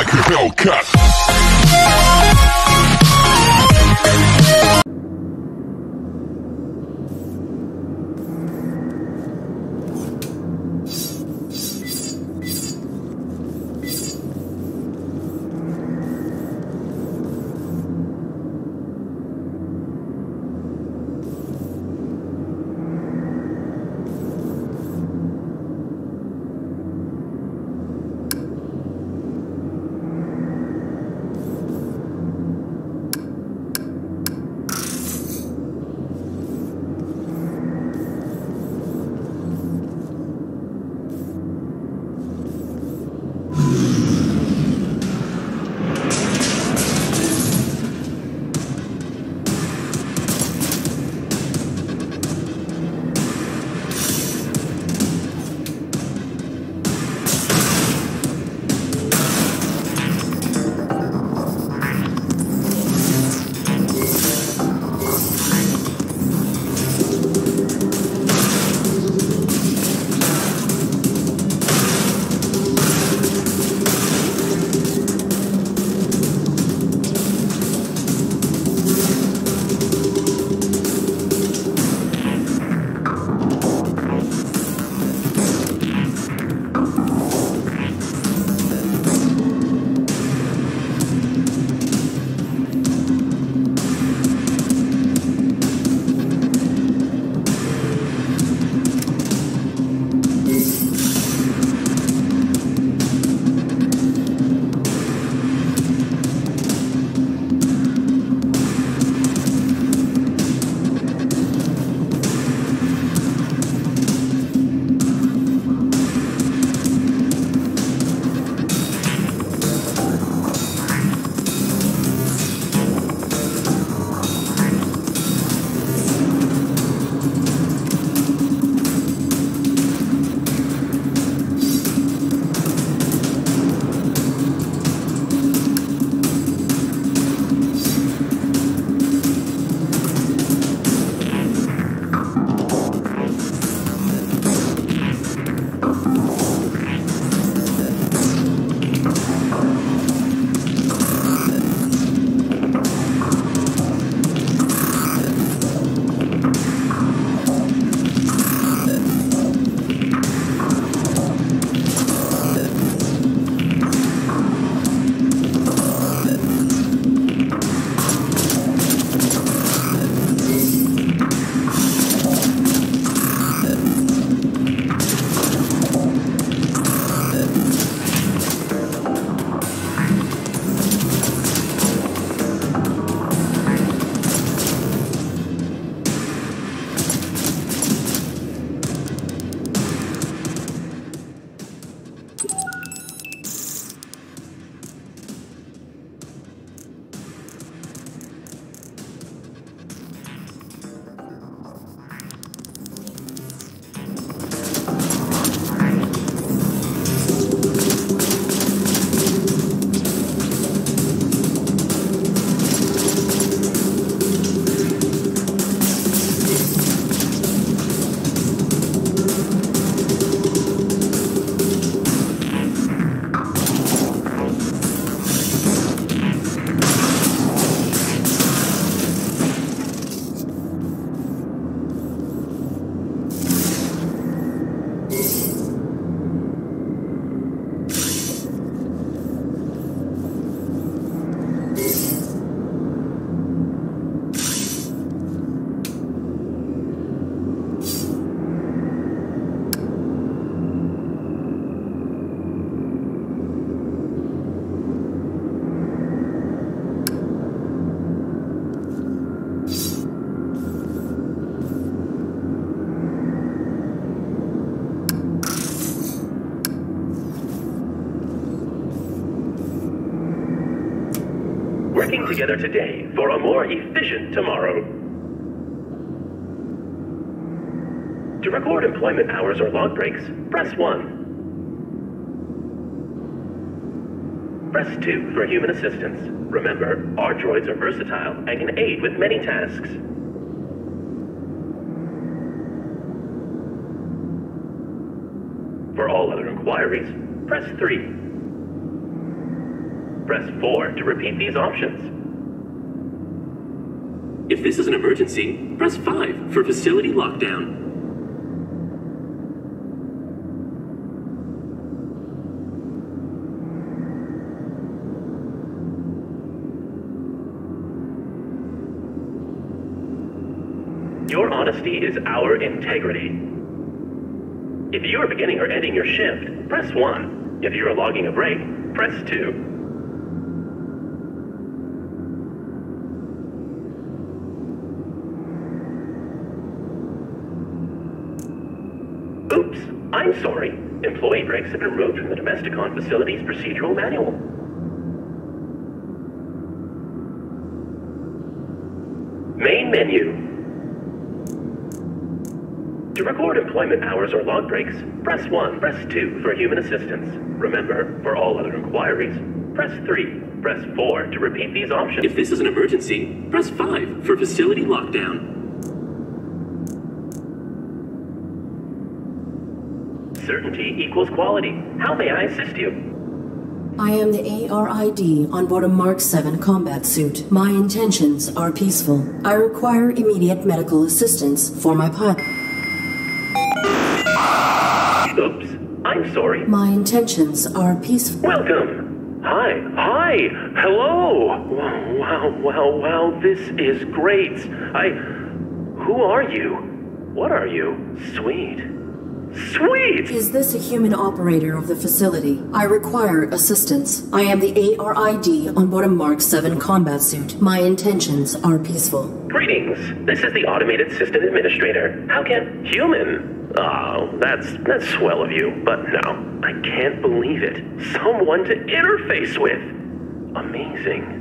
like a Hellcat. Together today for a more efficient tomorrow. To record employment hours or log breaks, press 1. Press 2 for human assistance. Remember, our droids are versatile and can aid with many tasks. For all other inquiries, press 3. press 4 to repeat these options. If this is an emergency, press 5 for facility lockdown. Your honesty is our integrity. If you are beginning or ending your shift, press 1. If you are logging a break, press 2. Oops, I'm sorry. Employee breaks have been removed from the Domesticon facility's procedural manual. Main menu. To record employment hours or log breaks, press 1, press 2 for human assistance. Remember, for all other inquiries, press 3, press 4 to repeat these options. If this is an emergency, press 5 for facility lockdown. Certainty equals quality. How may I assist you? I am the ARID on board a Mark 7 combat suit. My intentions are peaceful. I require immediate medical assistance for my pilot. Oops, I'm sorry. My intentions are peaceful. Welcome. Hi, hi, hello. Wow, wow, wow, wow, this is great. I. Who are you? What are you? Sweet. Sweet! Is this a human operator of the facility? I require assistance. I am the ARID on board a Mark 7 combat suit. My intentions are peaceful. Greetings. This is the Automated System Administrator. How can human? Oh, that's that's swell of you, but no, I can't believe it. Someone to interface with. Amazing.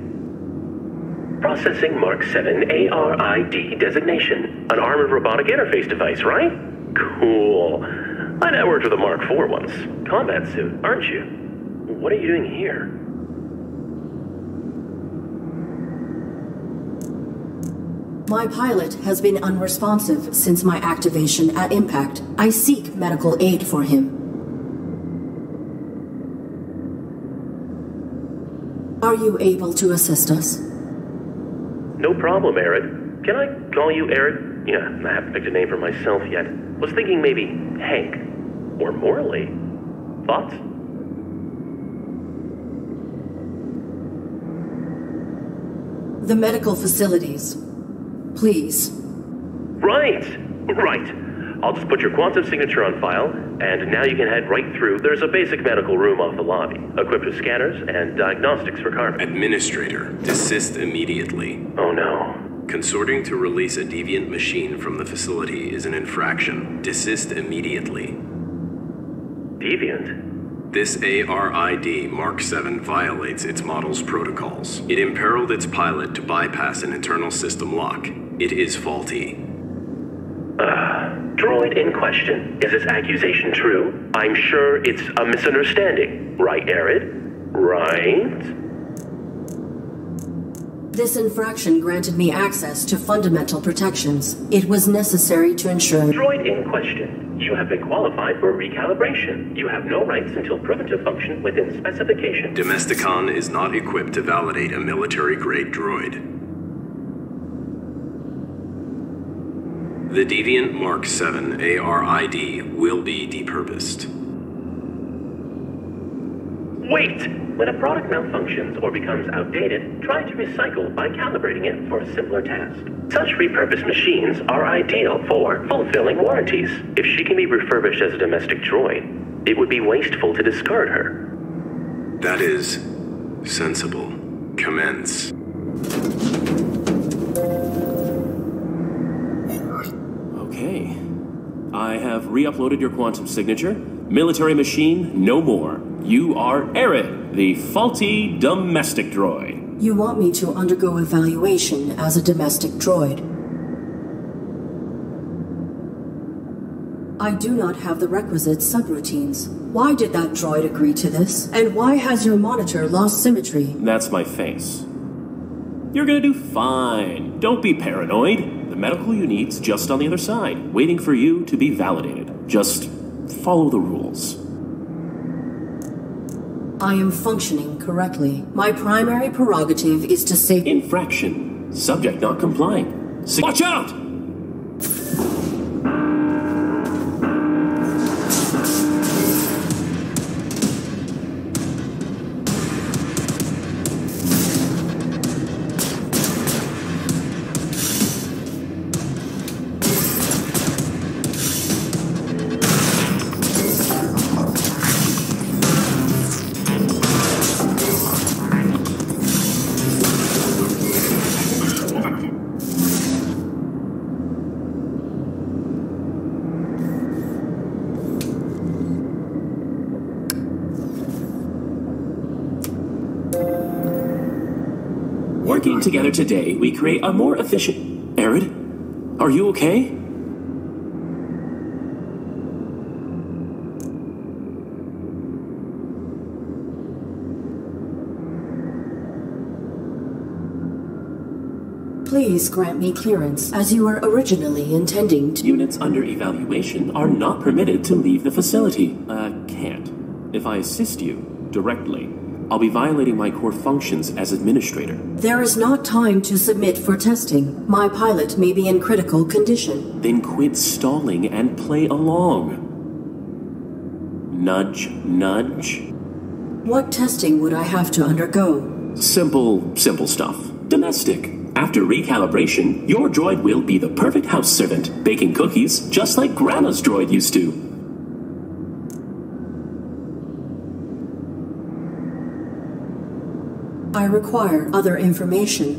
Processing Mark 7 ARID designation. An armored robotic interface device, right? Cool. I networked with a Mark IV once. Combat suit, aren't you? What are you doing here? My pilot has been unresponsive since my activation at impact. I seek medical aid for him. Are you able to assist us? No problem, Arid. Can I call you Arid? Yeah, I haven't picked a name for myself yet. Was thinking maybe Hank or Morley. Thoughts? The medical facilities. Please. Right, right. I'll just put your quantum signature on file, and now you can head right through. There's a basic medical room off the lobby, equipped with scanners and diagnostics for carbon. Administrator, desist immediately. Oh no. Consorting to release a deviant machine from the facility is an infraction. Desist immediately. Deviant? This ARID Mark 7 violates its model's protocols. It imperiled its pilot to bypass an internal system lock. It is faulty. Uh, Droid in question. Is this accusation true? I'm sure it's a misunderstanding. Right, Arid? Right? This infraction granted me access to fundamental protections. It was necessary to ensure. Droid in question. You have been qualified for recalibration. You have no rights until proven to function within specification. Domesticon is not equipped to validate a military grade droid. The Deviant Mark 7 ARID will be depurposed. Wait! When a product malfunctions or becomes outdated, try to recycle by calibrating it for a simpler task. Such repurposed machines are ideal for fulfilling warranties. If she can be refurbished as a domestic droid, it would be wasteful to discard her. That is sensible. Commence. Okay. I have re uploaded your quantum signature. Military machine, no more. You are Arid, the faulty domestic droid. You want me to undergo evaluation as a domestic droid. I do not have the requisite subroutines. Why did that droid agree to this? And why has your monitor lost symmetry? That's my face. You're gonna do fine. Don't be paranoid. The medical you need's just on the other side, waiting for you to be validated. Just follow the rules. I am functioning correctly. My primary prerogative is to save. Infraction. Subject not complying. Watch out! Together today, we create a more efficient. Arid, are you okay? Please grant me clearance, as you were originally intending to. Units under evaluation are not permitted to leave the facility. Uh, can't. If I assist you directly, I'll be violating my core functions as administrator. There is not time to submit for testing. My pilot may be in critical condition. Then quit stalling and play along. Nudge, nudge. What testing would I have to undergo? Simple, simple stuff. Domestic. After recalibration, your droid will be the perfect house servant, baking cookies just like Grandma's droid used to. I require other information.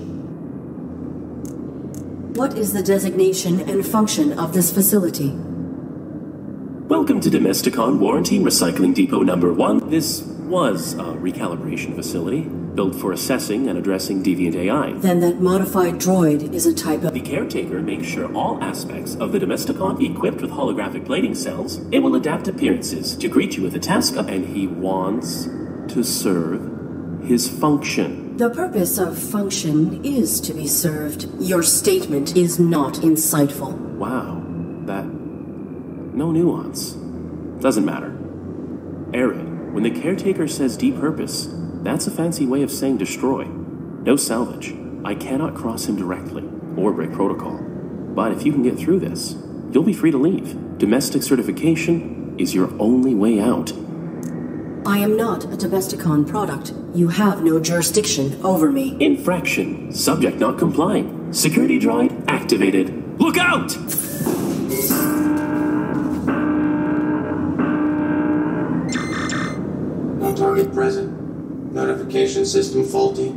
What is the designation and function of this facility? Welcome to Domesticon Warranty Recycling Depot Number 1. This was a recalibration facility built for assessing and addressing deviant AI. Then that modified droid is a type of. The caretaker makes sure all aspects of the Domesticon equipped with holographic plating cells, it will adapt appearances to greet you with a task of, and he wants to serve his function. The purpose of function is to be served. Your statement is not insightful. Wow, that. no nuance. Doesn't matter. Arid, when the caretaker says depurpose, that's a fancy way of saying destroy. No salvage. I cannot cross him directly, or break protocol. But if you can get through this, you'll be free to leave. Domestic certification is your only way out. I am not a Domesticon product. You have no jurisdiction over me. Infraction. Subject not complying. Security droid activated. Look out! No target present. Notification system faulty.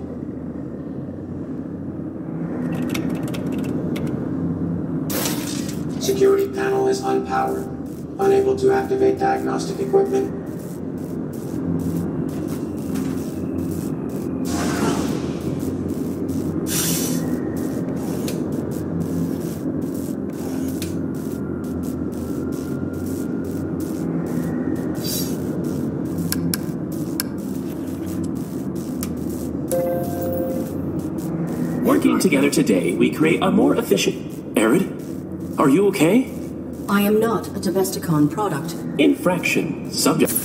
Security panel is unpowered. Unable to activate diagnostic equipment. Today, we create a more efficient. Arid, are you okay? I am not a Domesticon product. Infraction. Subject.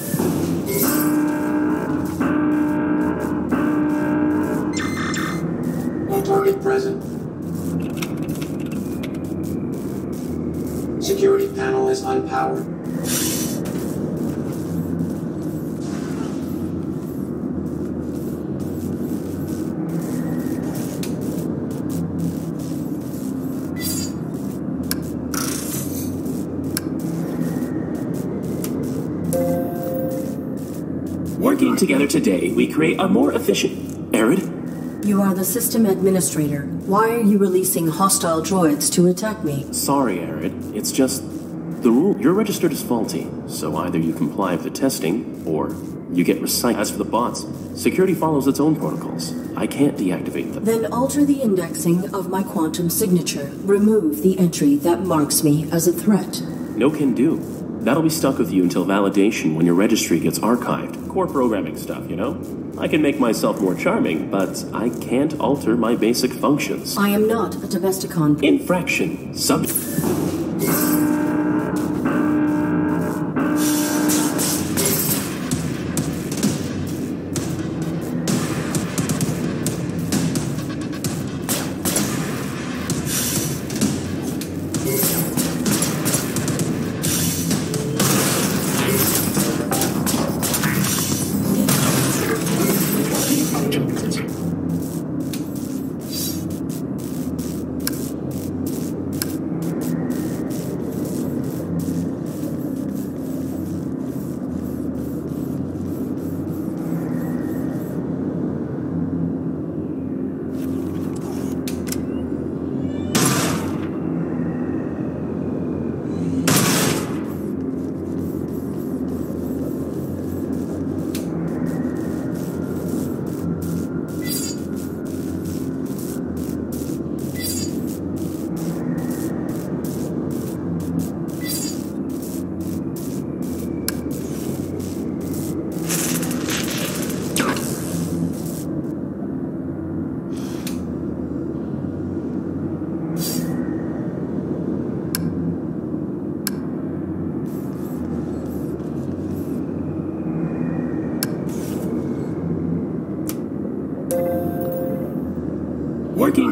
We create a more efficient. Arid, You are the system administrator. Why are you releasing hostile droids to attack me? sorry, Arid. It's just the rule. You're registered as faulty, so either you comply with the testing or you get recycled. As for the bots, security follows its own protocols. I can't deactivate them. Then alter the indexing of my quantum signature. Remove the entry that marks me as a threat. No can do. That'll be stuck with you until validation when your registry gets archived. Core programming stuff, you know? I can make myself more charming, but I can't alter my basic functions. I am not a Domesticon. Infraction. Sub.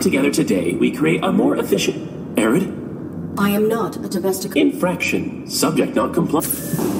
Together today, we create a more efficient. Arid? I am not a domestic. Infraction. Subject not compliant.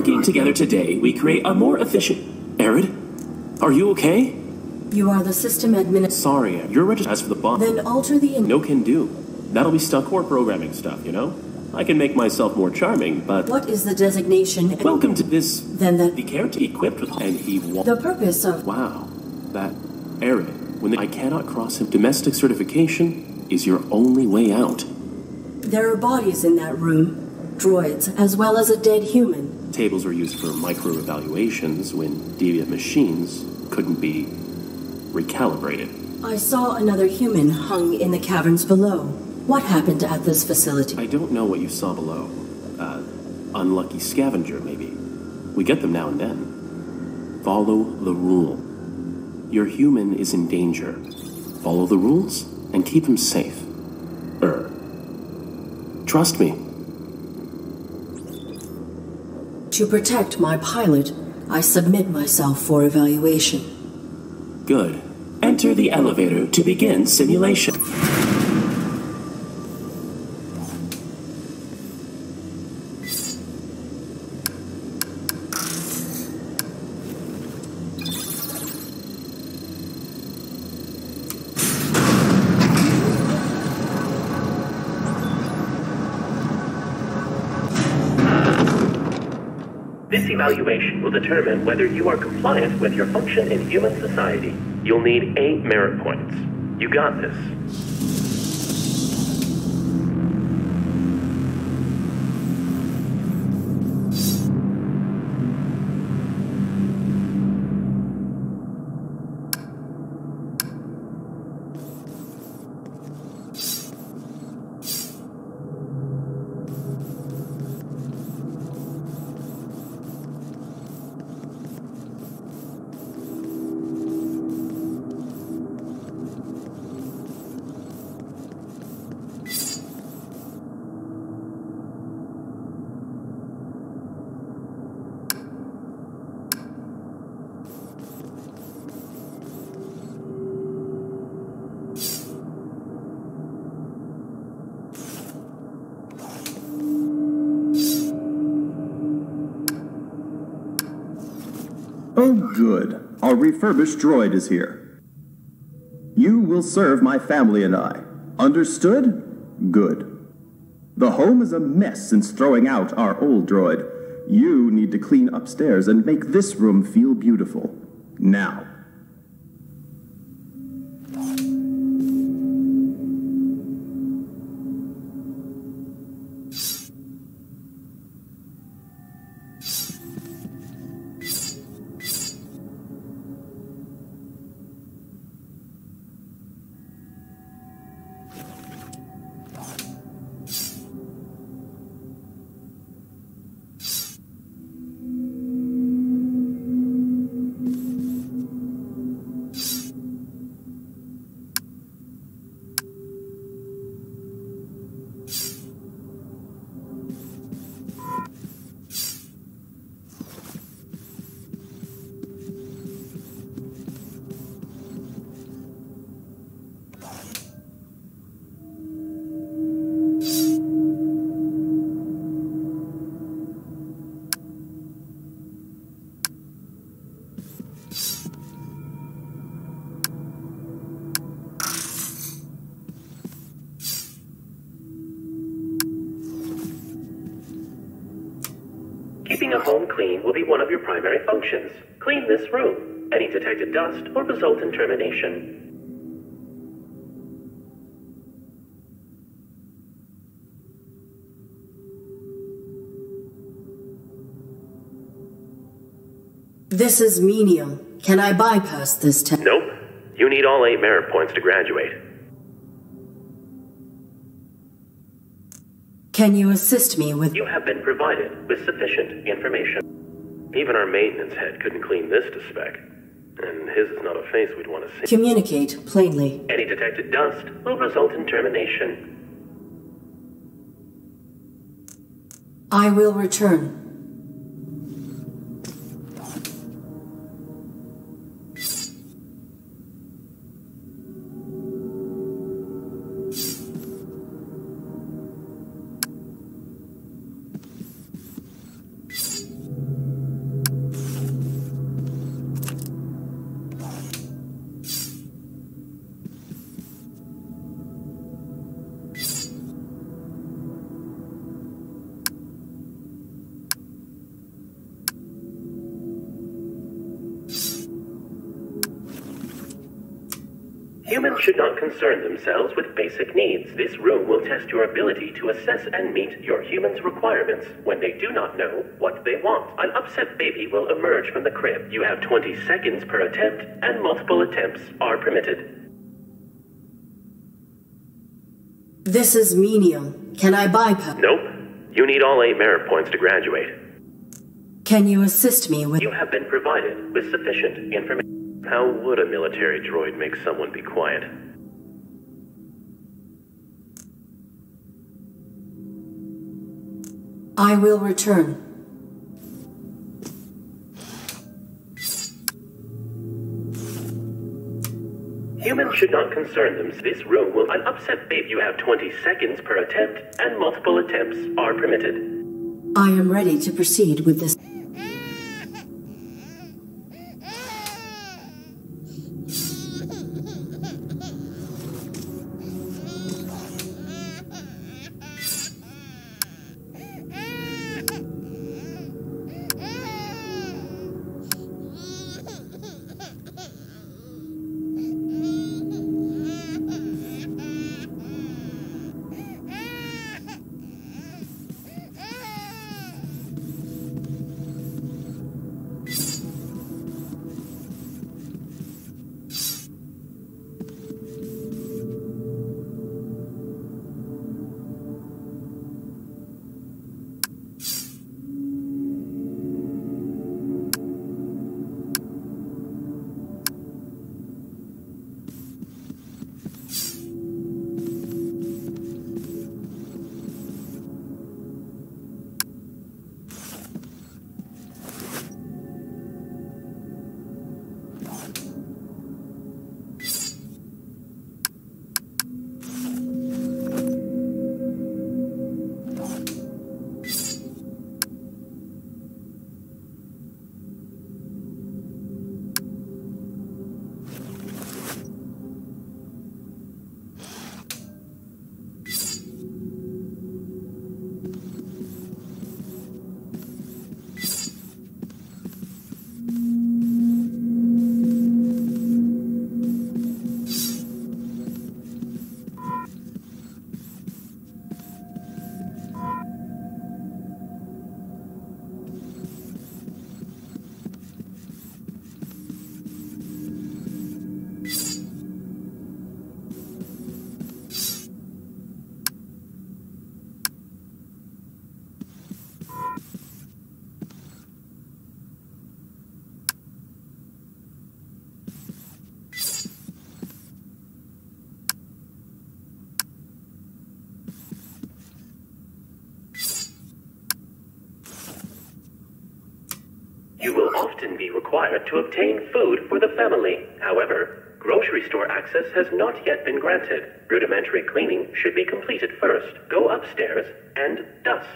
Working together today, we create a more efficient. Arid? Are you okay? You are the system admin. Sorry, you're registered as for the bomb. Then alter the. No can do. That'll be stuck core programming stuff, you know? I can make myself more charming, but. what is the designation? Welcome to this. Then The the character equipped with. And he. The purpose of wow. That. Arid. When the... I cannot cross him, domestic certification is your only way out. there are bodies in that room, droids, as well as a dead human. Tables were used for micro evaluations when deviant machines couldn't be recalibrated. I saw another human hung in the caverns below. What happened at this facility? I don't know what you saw below. Uh, unlucky scavenger, maybe. We get them now and then. Follow the rule. Your human is in danger. Follow the rules and keep him safe. Er. Trust me. To protect my pilot, I submit myself for evaluation. Good. Enter the elevator to begin simulation. Evaluation will determine whether you are compliant with your function in human society. You'll need eight merit points. You got this. Refurbished droid is here. You will serve my family and I. Understood? Good. The home is a mess since throwing out our old droid. You need to clean upstairs and make this room feel beautiful. Now. Dust or result in termination. This is menial. Can I bypass this test? Nope. You need all eight merit points to graduate. Can you assist me with... You have been provided with sufficient information. Even our maintenance head couldn't clean this to spec. And his is not a face we'd want to see. Communicate plainly. Any detected dust will result in termination. I will return. Concern themselves with basic needs. This room will test your ability to assess and meet your human's requirements when they do not know what they want. An upset baby will emerge from the crib. You have 20 seconds per attempt, and multiple attempts are permitted. This is menial. Can I buy bypass... Nope. You need all eight merit points to graduate. Can you assist me with... You have been provided with sufficient information. How would a military droid make someone be quiet? I will return. Humans should not concern themselves. This room will an upset babe. You have 20 seconds per attempt, and multiple attempts are permitted. I am ready to proceed with this. You will often be required to obtain food for the family. However, grocery store access has not yet been granted. Rudimentary cleaning should be completed first. Go upstairs and dust.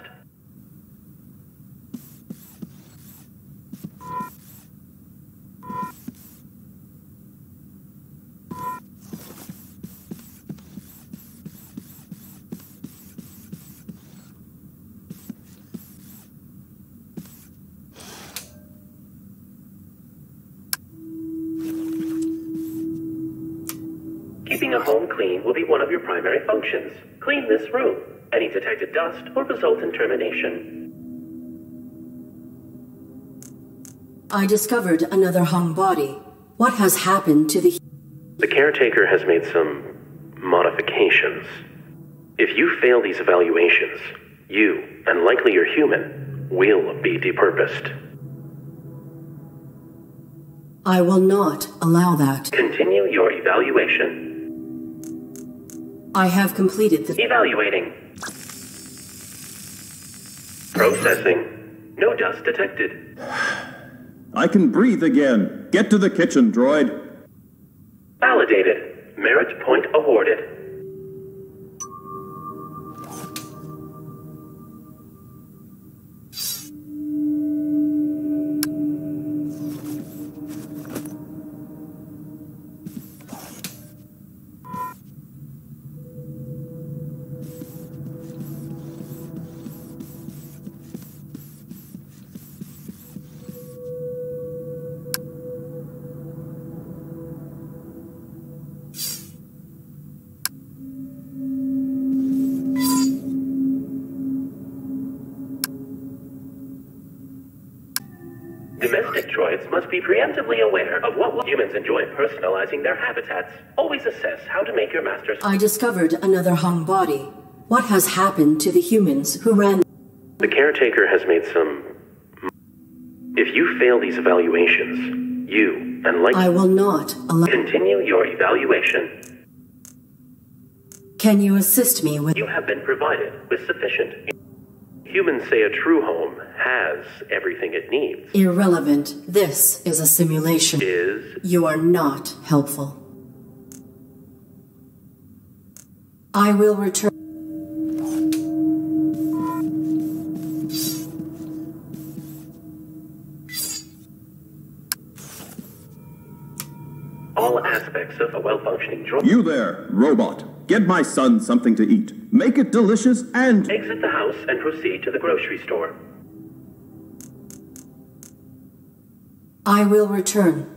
Keeping a home clean will be one of your primary functions. Clean this room. Any detected dust will result in termination. I discovered another hung body. What has happened to the. The caretaker has made some modifications. If you fail these evaluations, you, and likely your human, will be depurposed. I will not allow that. Continue your evaluation. I have completed the. Evaluating. Processing. No dust detected. I can breathe again. Get to the kitchen, droid. Validated. Merit point awarded. Enjoy personalizing their habitats. Always assess how to make your master's. I discovered another hung body. What has happened to the humans who ran. The caretaker has made some. If you fail these evaluations, you, and like. I will not allow. Continue your evaluation. Can you assist me with. You have been provided with sufficient. Humans say a true home has everything it needs. Irrelevant. This is a simulation. Is You are not helpful. I will return. all aspects of a well-functioning droid. You there, robot. Get my son something to eat. Make it delicious and. Exit the house and proceed to the grocery store. I will return.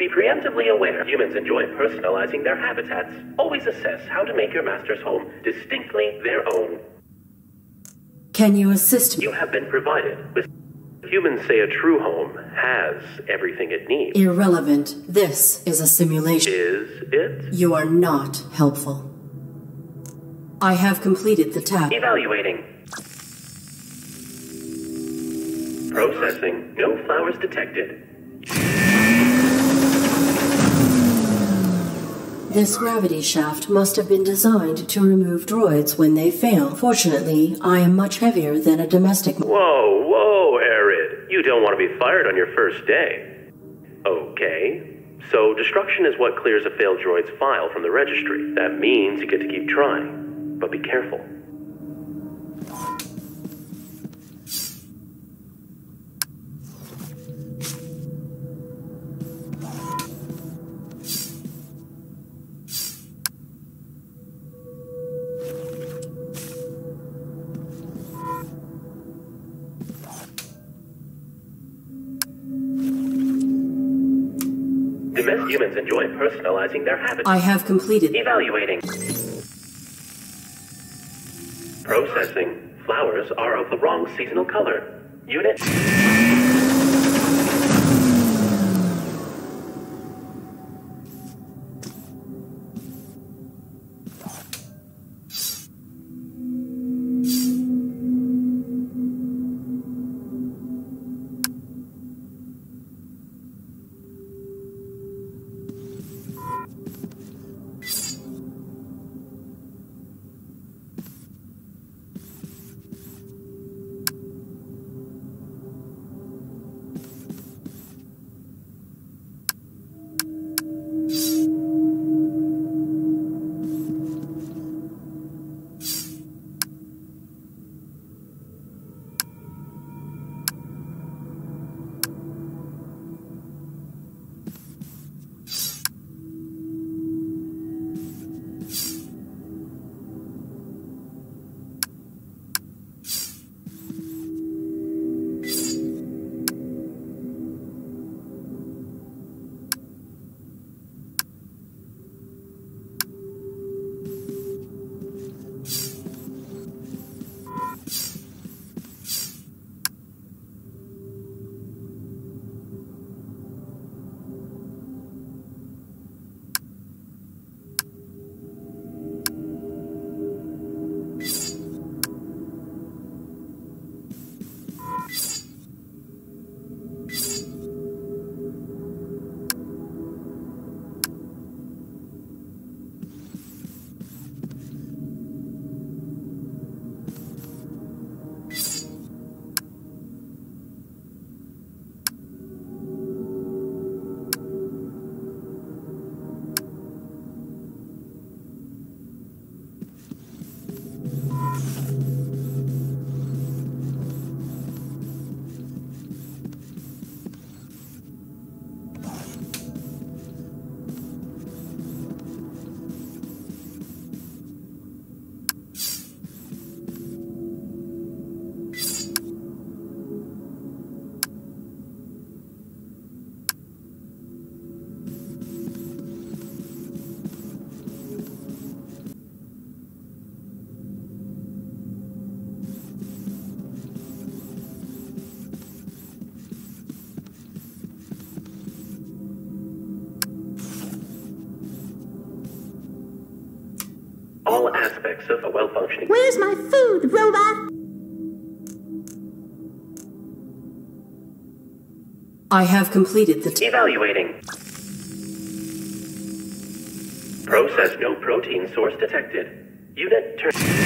Be preemptively aware humans enjoy personalizing their habitats. Always assess how to make your master's home distinctly their own. Can you assist me? You have been provided with. Humans say a true home has everything it needs. Irrelevant. This is a simulation. Is it? You are not helpful. I have completed the task. Evaluating. Processing. No flowers detected. This gravity shaft must have been designed to remove droids when they fail. Fortunately, I am much heavier than a domestic. Whoa, whoa, Arid. You don't want to be fired on your first day. Okay. So, destruction is what clears a failed droid's file from the registry. That means you get to keep trying. But be careful. Their habits. I have completed. Evaluating. Processing. Flowers are of the wrong seasonal color. Unit. Aspects of a well-functioning Where's my food, robot? I have completed the task. Evaluating. Process no protein source detected. Unit turn.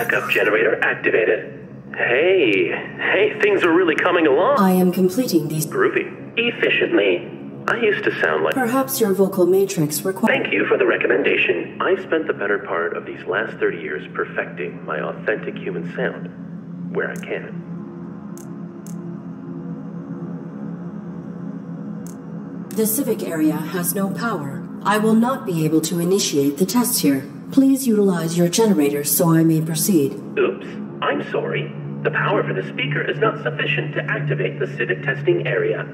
Backup generator activated. Hey, hey, things are really coming along. I am completing these. Groovy. Efficiently. I used to sound like. Perhaps your vocal matrix requires. Thank you for the recommendation. I spent the better part of these last 30 years perfecting my authentic human sound, where I can. The civic area has no power. I will not be able to initiate the tests here. Please utilize your generator so I may proceed. Oops, I'm sorry. The power for the speaker is not sufficient to activate the civic testing area.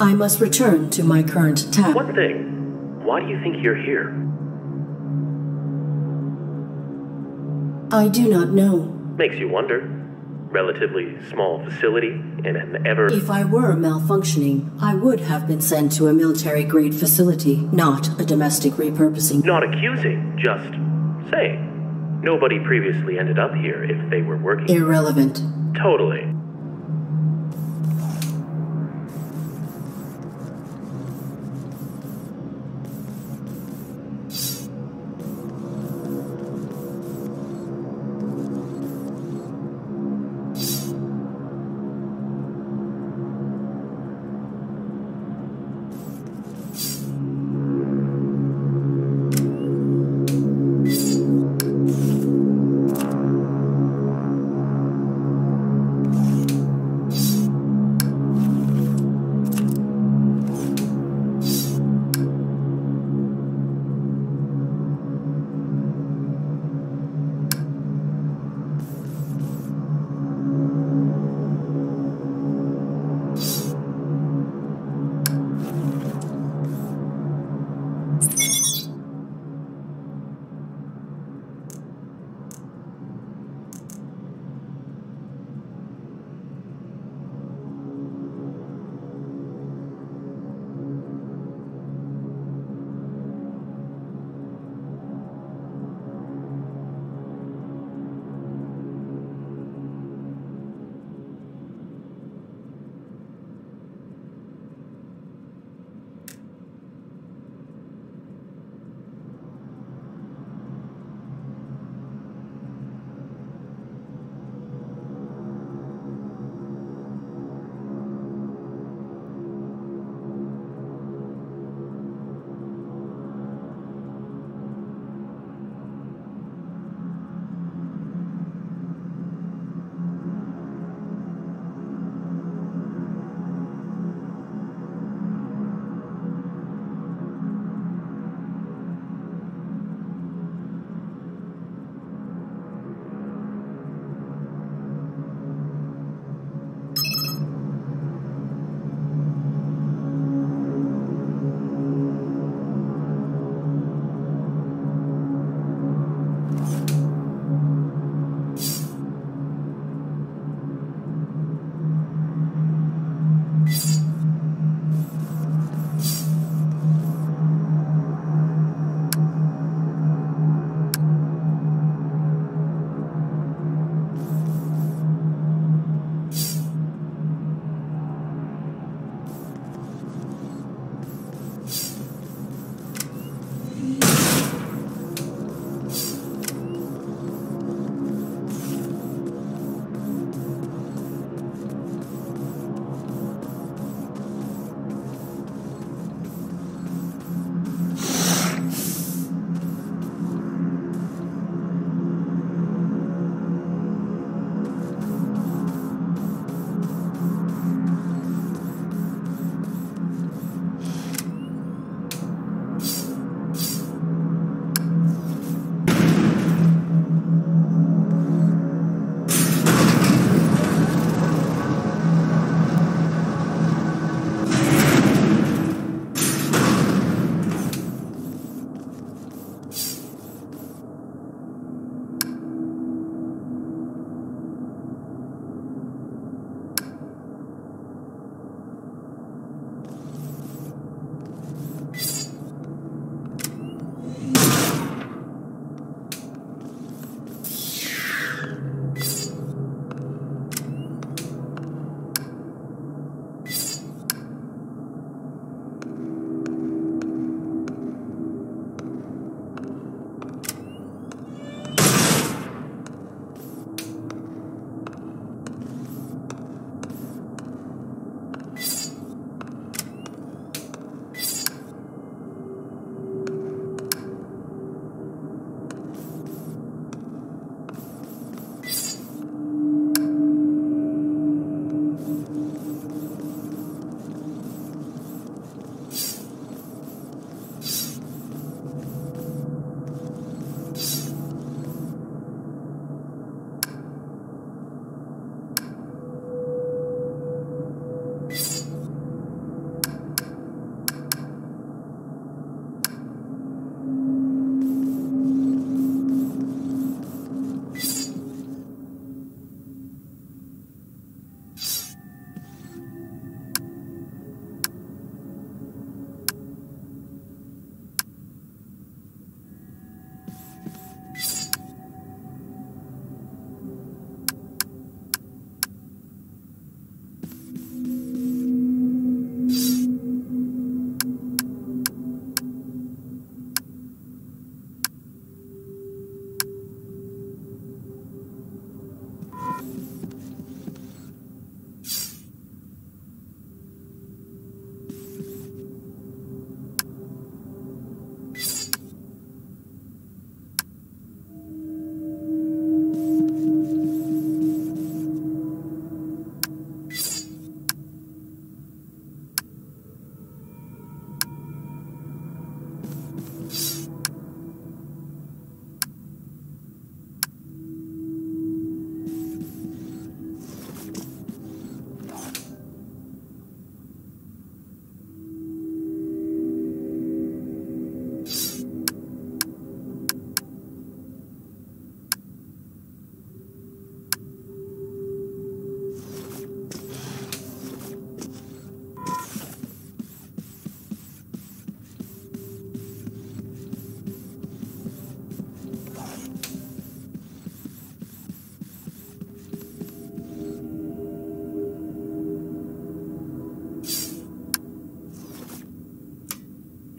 I must return to my current tab. One thing. Why do you think you're here? I do not know. Makes you wonder. Relatively small facility in an ever. If I were malfunctioning, I would have been sent to a military grade facility, not a domestic repurposing. Not accusing, just saying. Nobody previously ended up here if they were working. Irrelevant. Totally.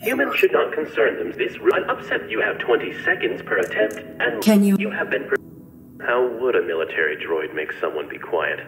Humans should not concern them. This run upset you have 20 seconds per attempt, and Can you- You have been. Pre- How would a military droid make someone be quiet?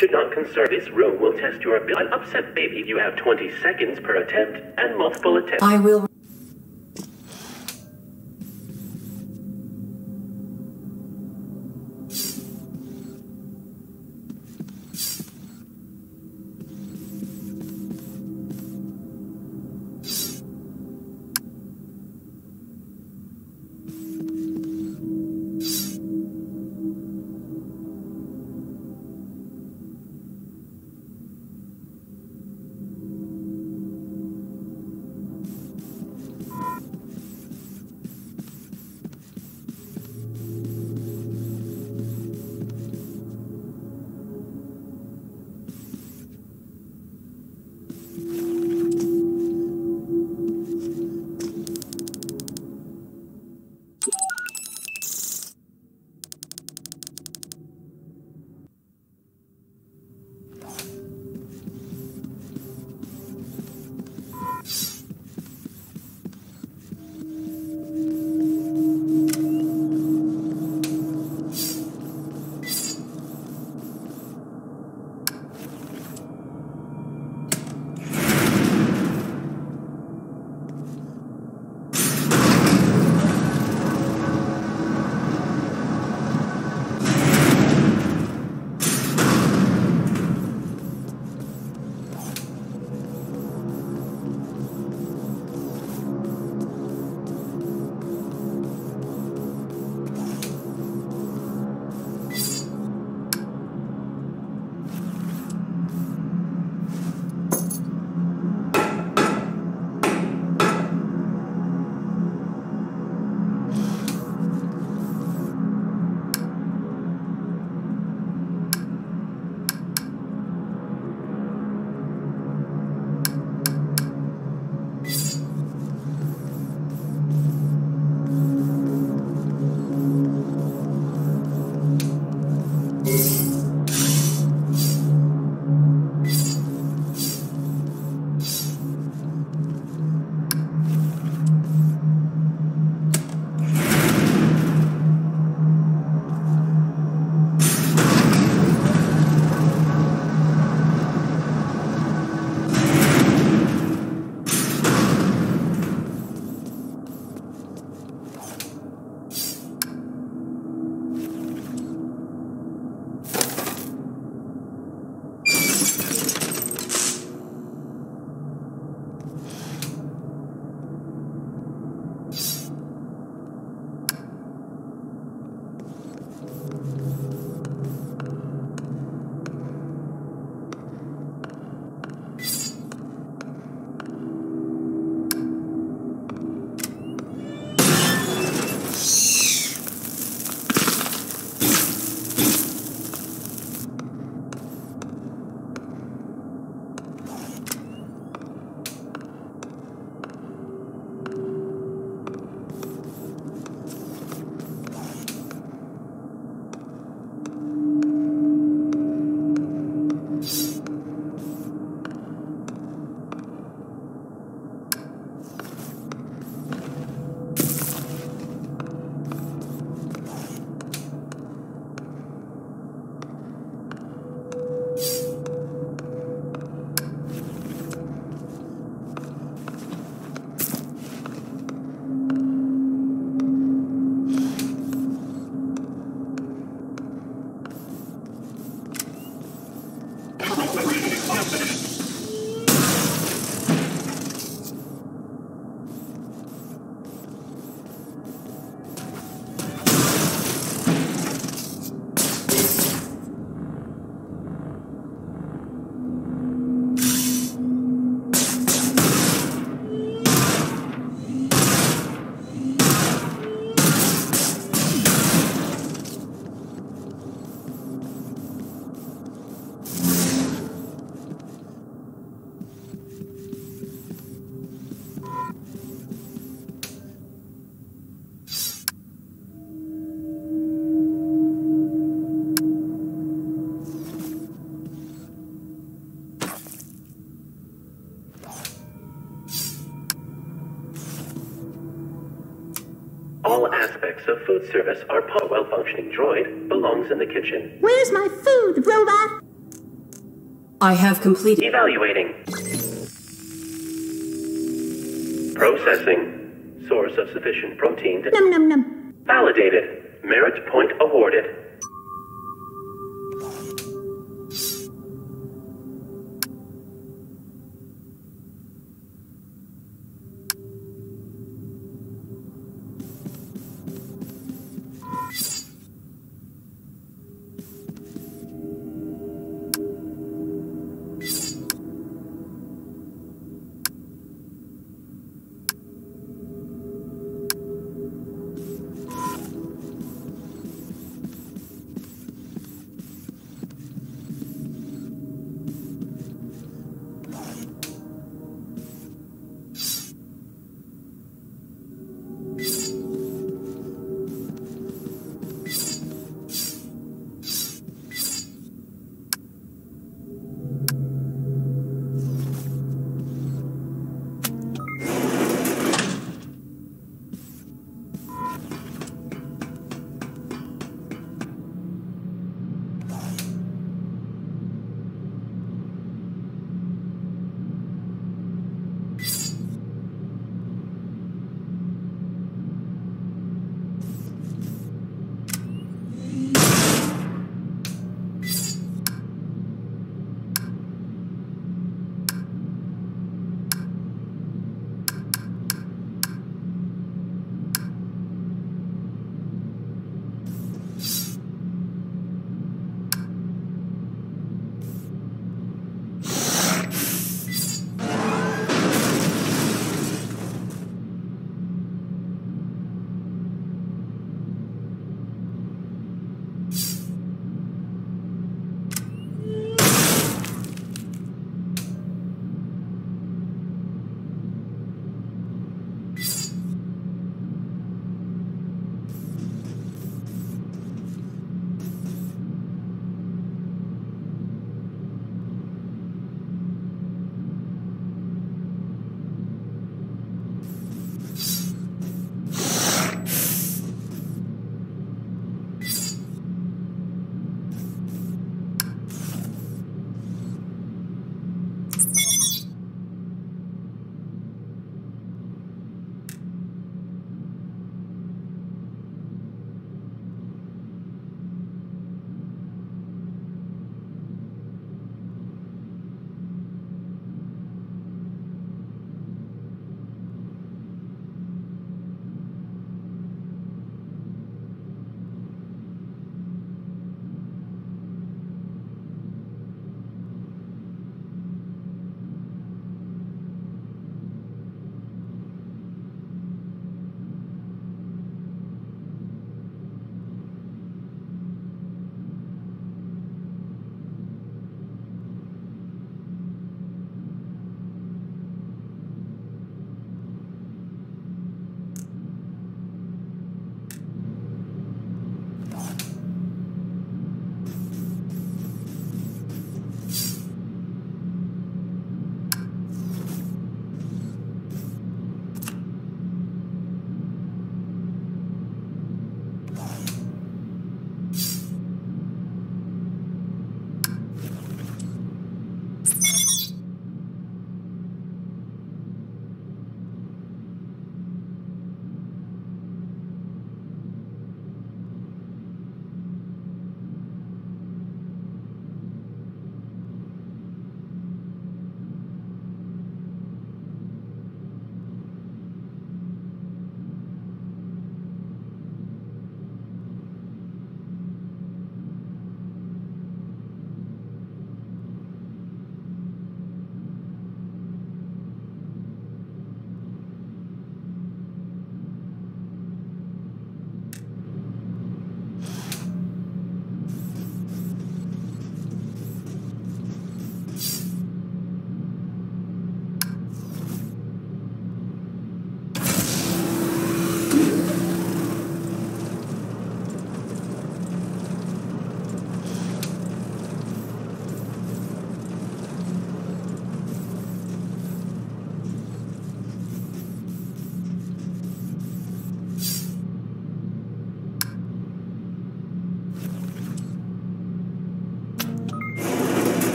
Should not concern. This room will test your ability. Upset baby. You have 20 seconds per attempt and multiple attempts. I will. Aspects of food service are part well-functioning droid belongs in the kitchen. Where's my food, robot? I have completed. Evaluating. Processing. Source of sufficient protein to Num num num. validated. Merit point awarded.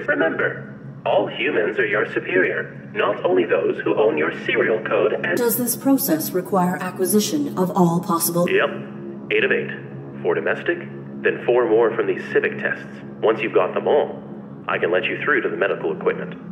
Remember, all humans are your superior, not only those who own your serial code and... Does this process require acquisition of all possible... Yep. Eight of eight. Four domestic, then four more from these civic tests. Once you've got them all, I can let you through to the medical equipment.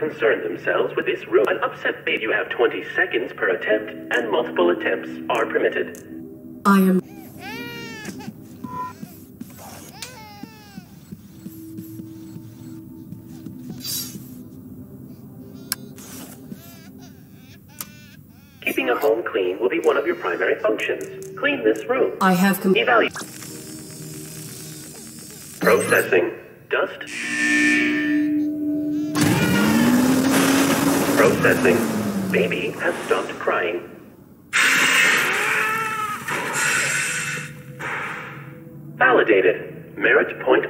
Concern themselves with this room. An upset baby, you have 20 seconds per attempt, and multiple attempts are permitted. I am... Keeping a home clean will be one of your primary functions. Clean this room. I have... Evaluate. Processing. Processing. Baby has stopped crying. Validated. Merit point.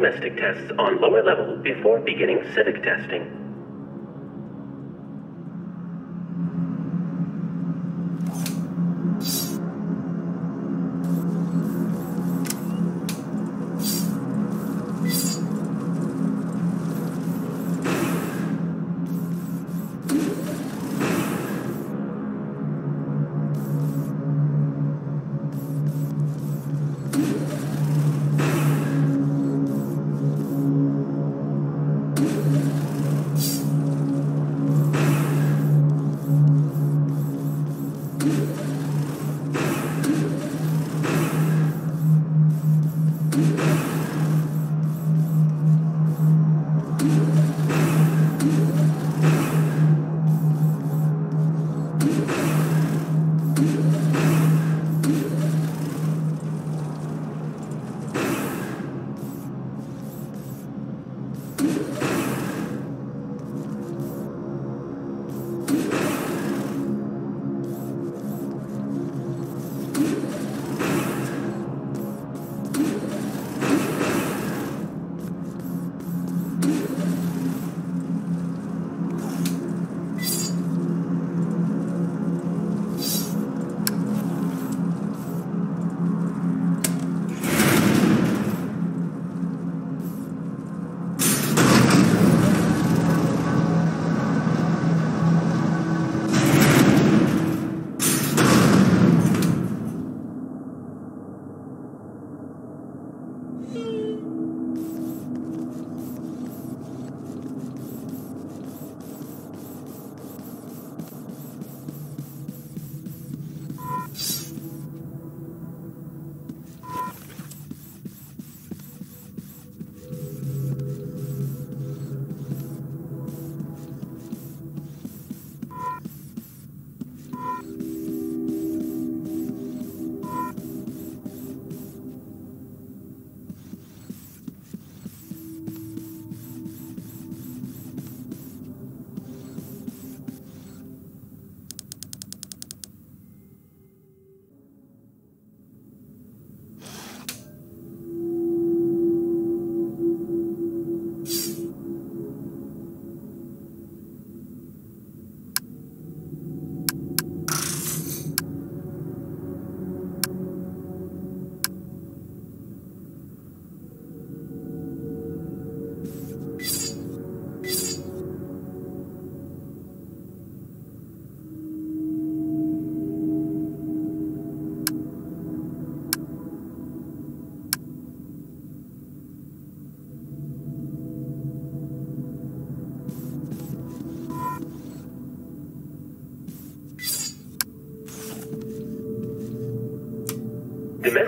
Domestic tests on lower level before beginning civic testing.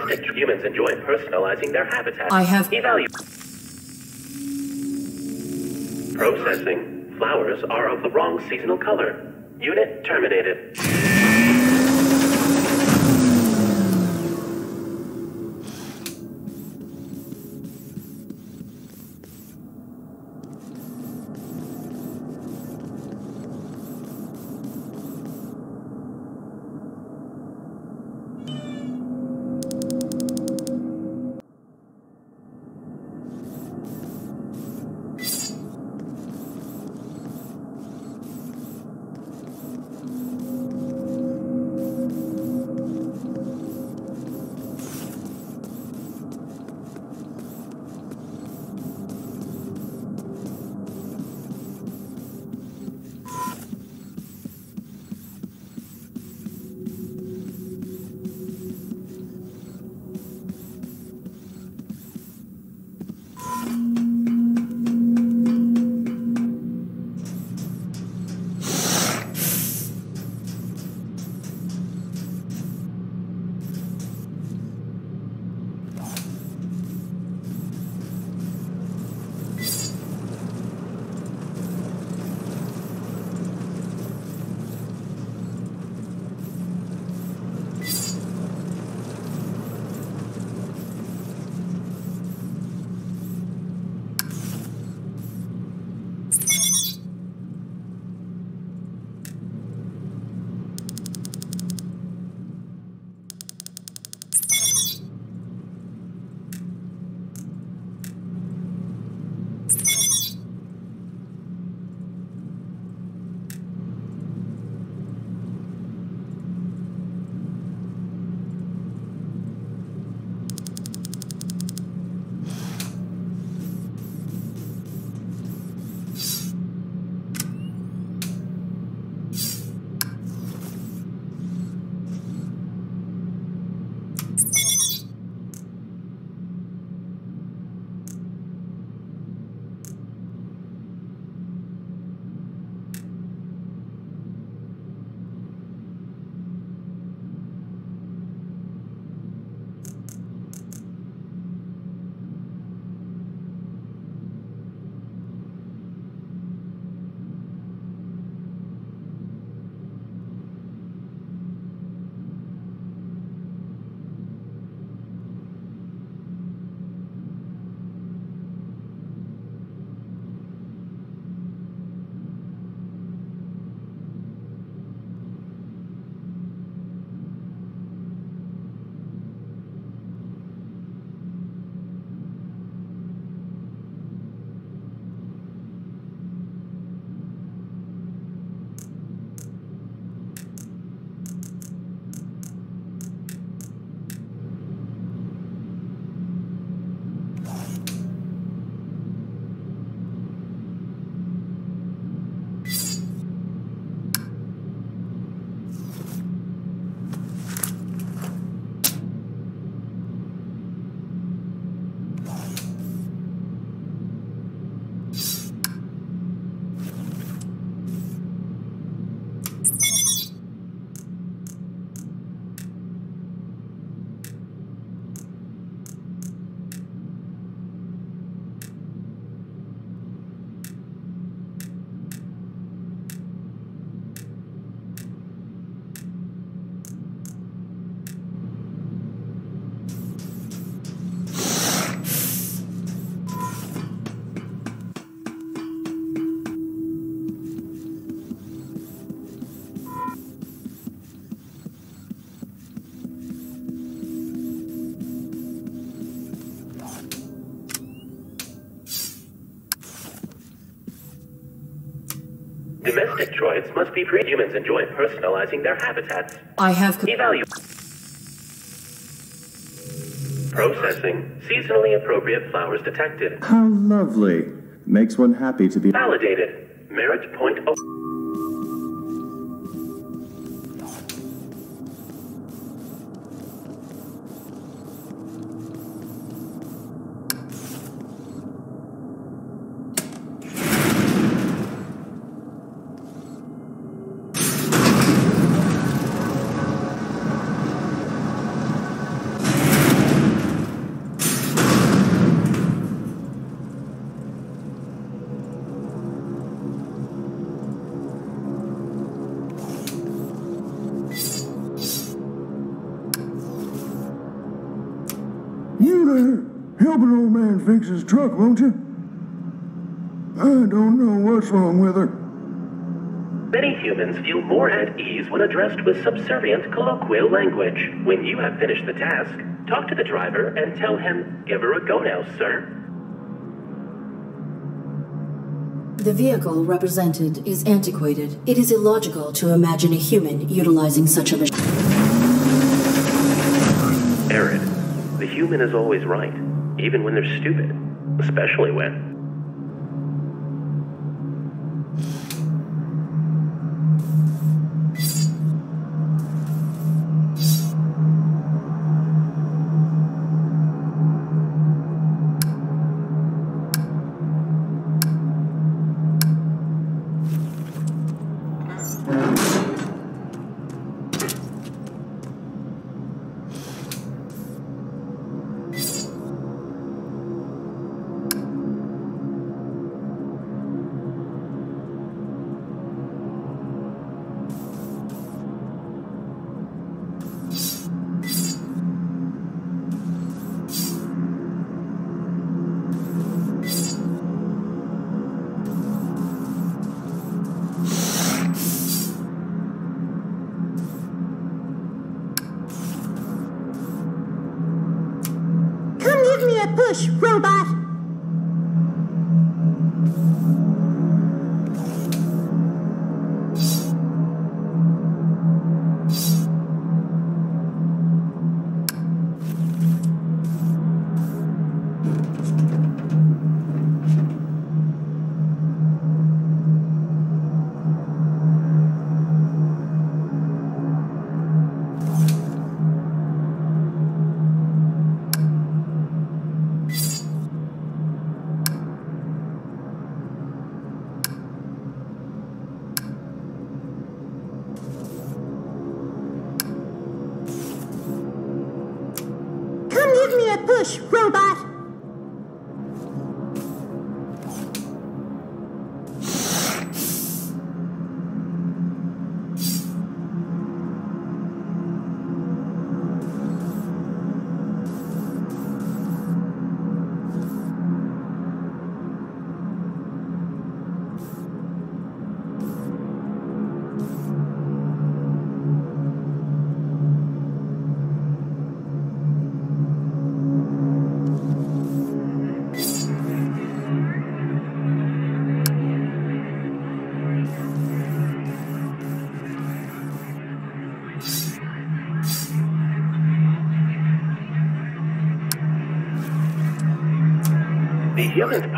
Domestic humans enjoy personalizing their habitat. I have- evaluated. Processing. Flowers are of the wrong seasonal color. Unit terminated. Domestic droids must be pre humans enjoy personalizing their habitats. I have. To evaluate. Processing. Seasonally appropriate flowers detected. How lovely. Makes one happy to be. Validated. Merit point. Oh- fix his truck, won't you? I don't know what's wrong with her. Many humans feel more at ease when addressed with subservient colloquial language. When you have finished the task, talk to the driver and tell him, Give her a go now, sir. The vehicle represented is antiquated. It is illogical to imagine a human utilizing such a machine. Aaron, the human is always right, even when they're stupid, especially when.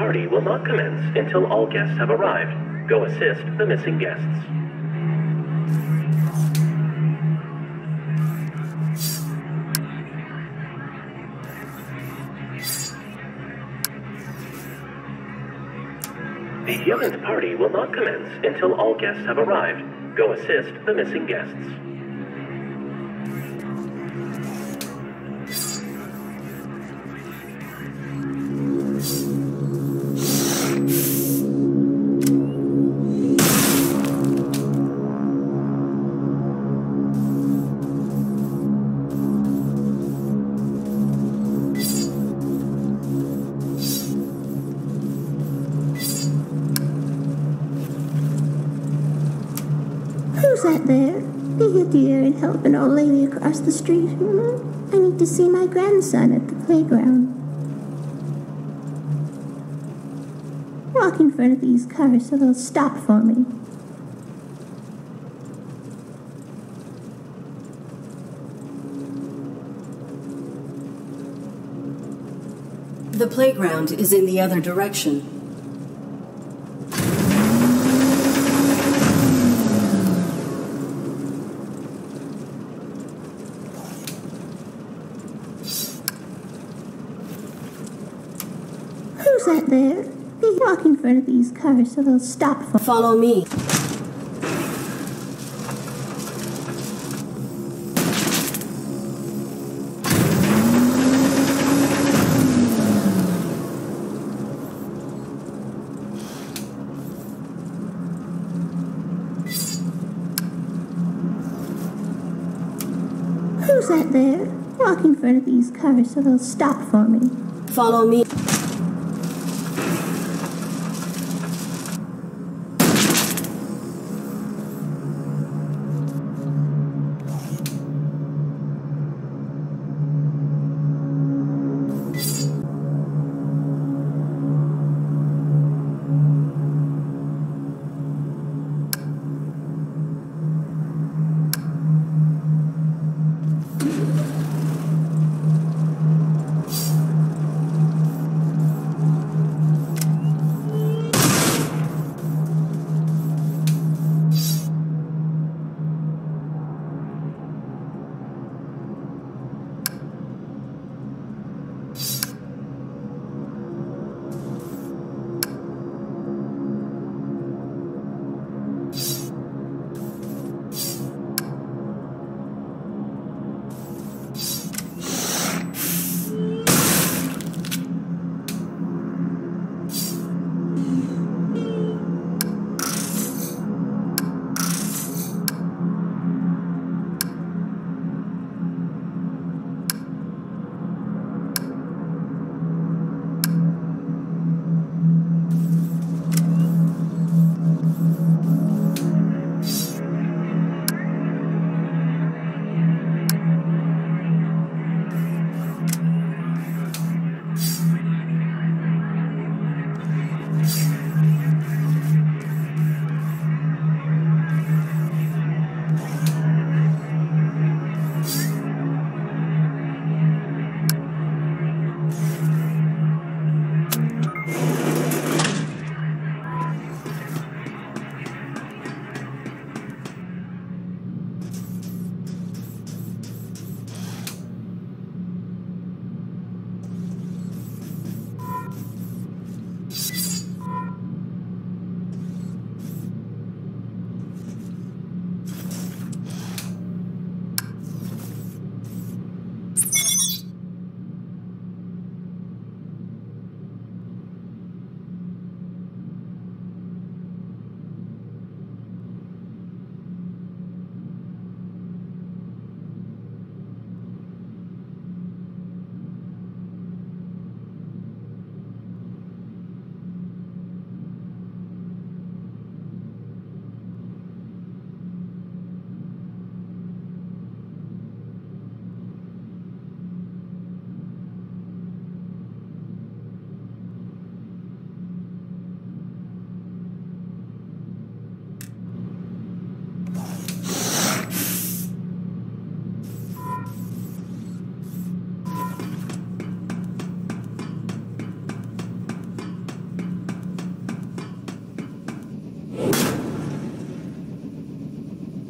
Party will not commence until all guests have arrived. Go assist the missing guests. The human's party will not commence until all guests have arrived. Go assist the missing guests. grandson at the playground. Walk in front of these cars so they'll stop for me. The playground is in the other direction. Front of these cars so they'll stop for. Follow me. Who's that there? Walk in front of these cars so they'll stop for me. Follow me.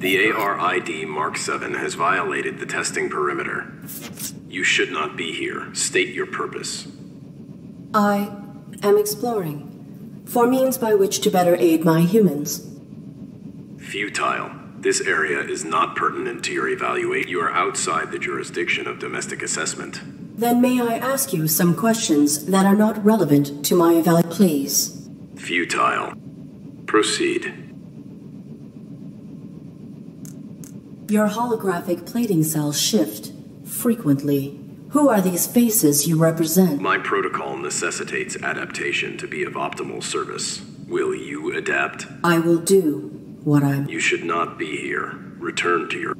The ARID Mark 7 has violated the testing perimeter. You should not be here. State your purpose. I am exploring for means by which to better aid my humans. Futile. This area is not pertinent to your evaluate. You are outside the jurisdiction of domestic assessment. Then may I ask you some questions that are not relevant to my evaluation, please? Futile. Proceed. Your holographic plating cells shift frequently. Who are these faces you represent? My protocol necessitates adaptation to be of optimal service. Will you adapt? I will do what I'm. You should not be here. Return to your.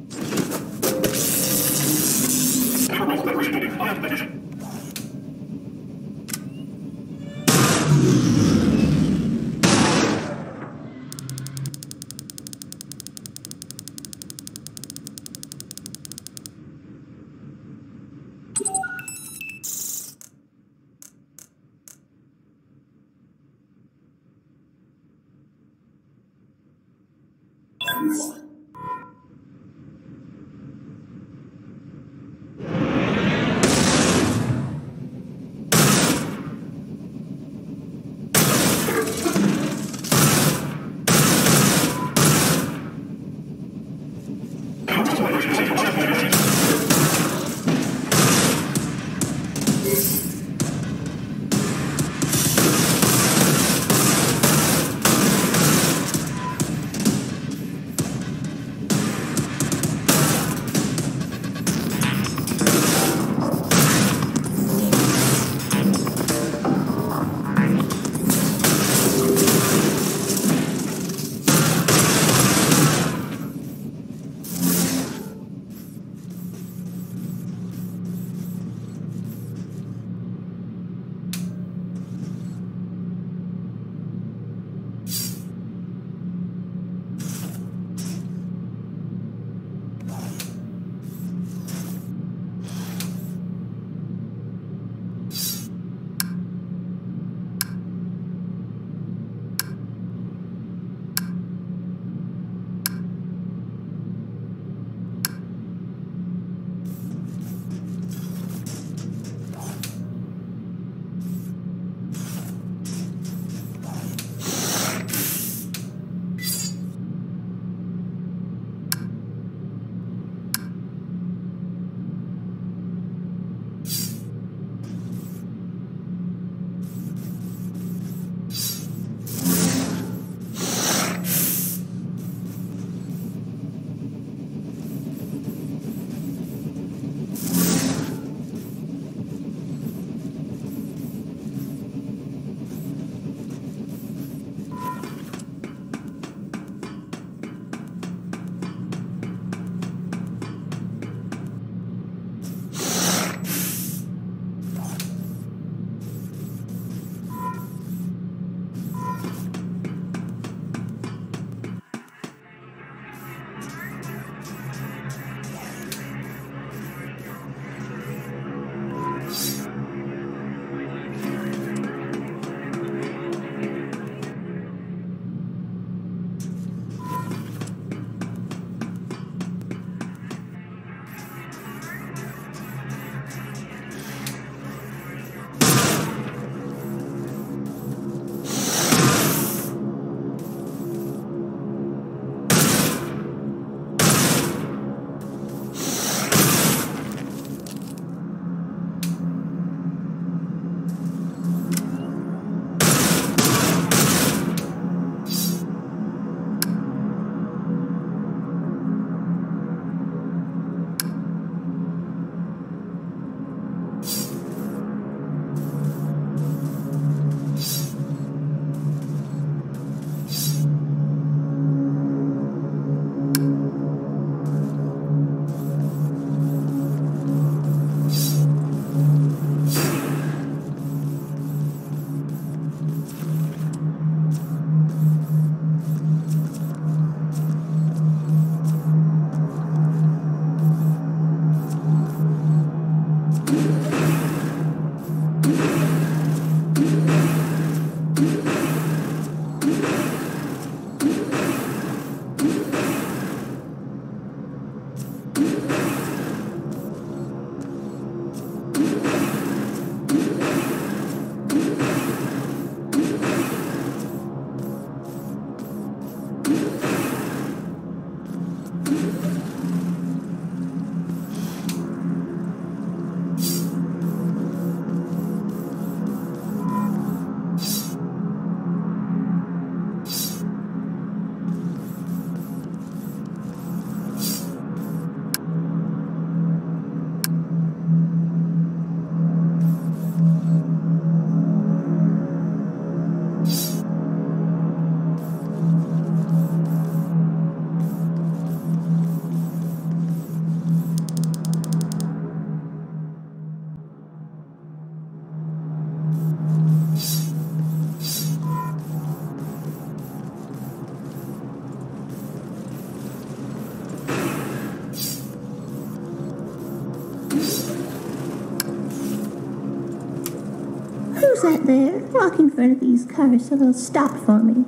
these cars, so they'll stop for me.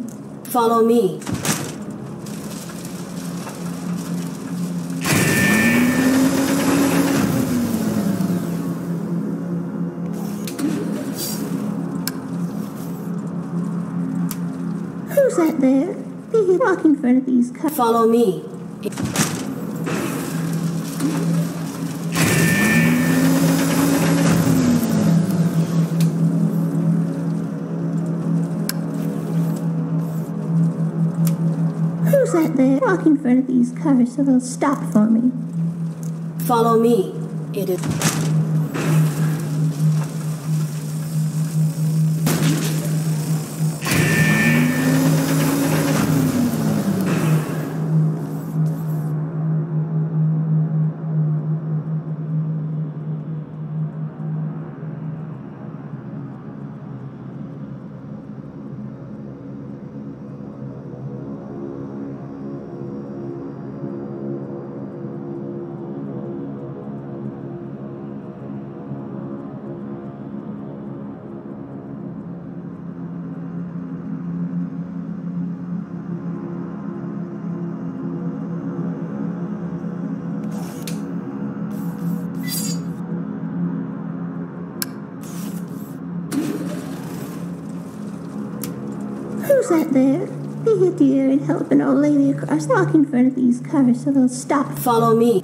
Follow me. Who's that there? Be walking in front of these cars. Follow me. Front of these cars so they'll stop for me. Follow me. It is. Across. Walk in front of these cars so they'll stop. Follow me.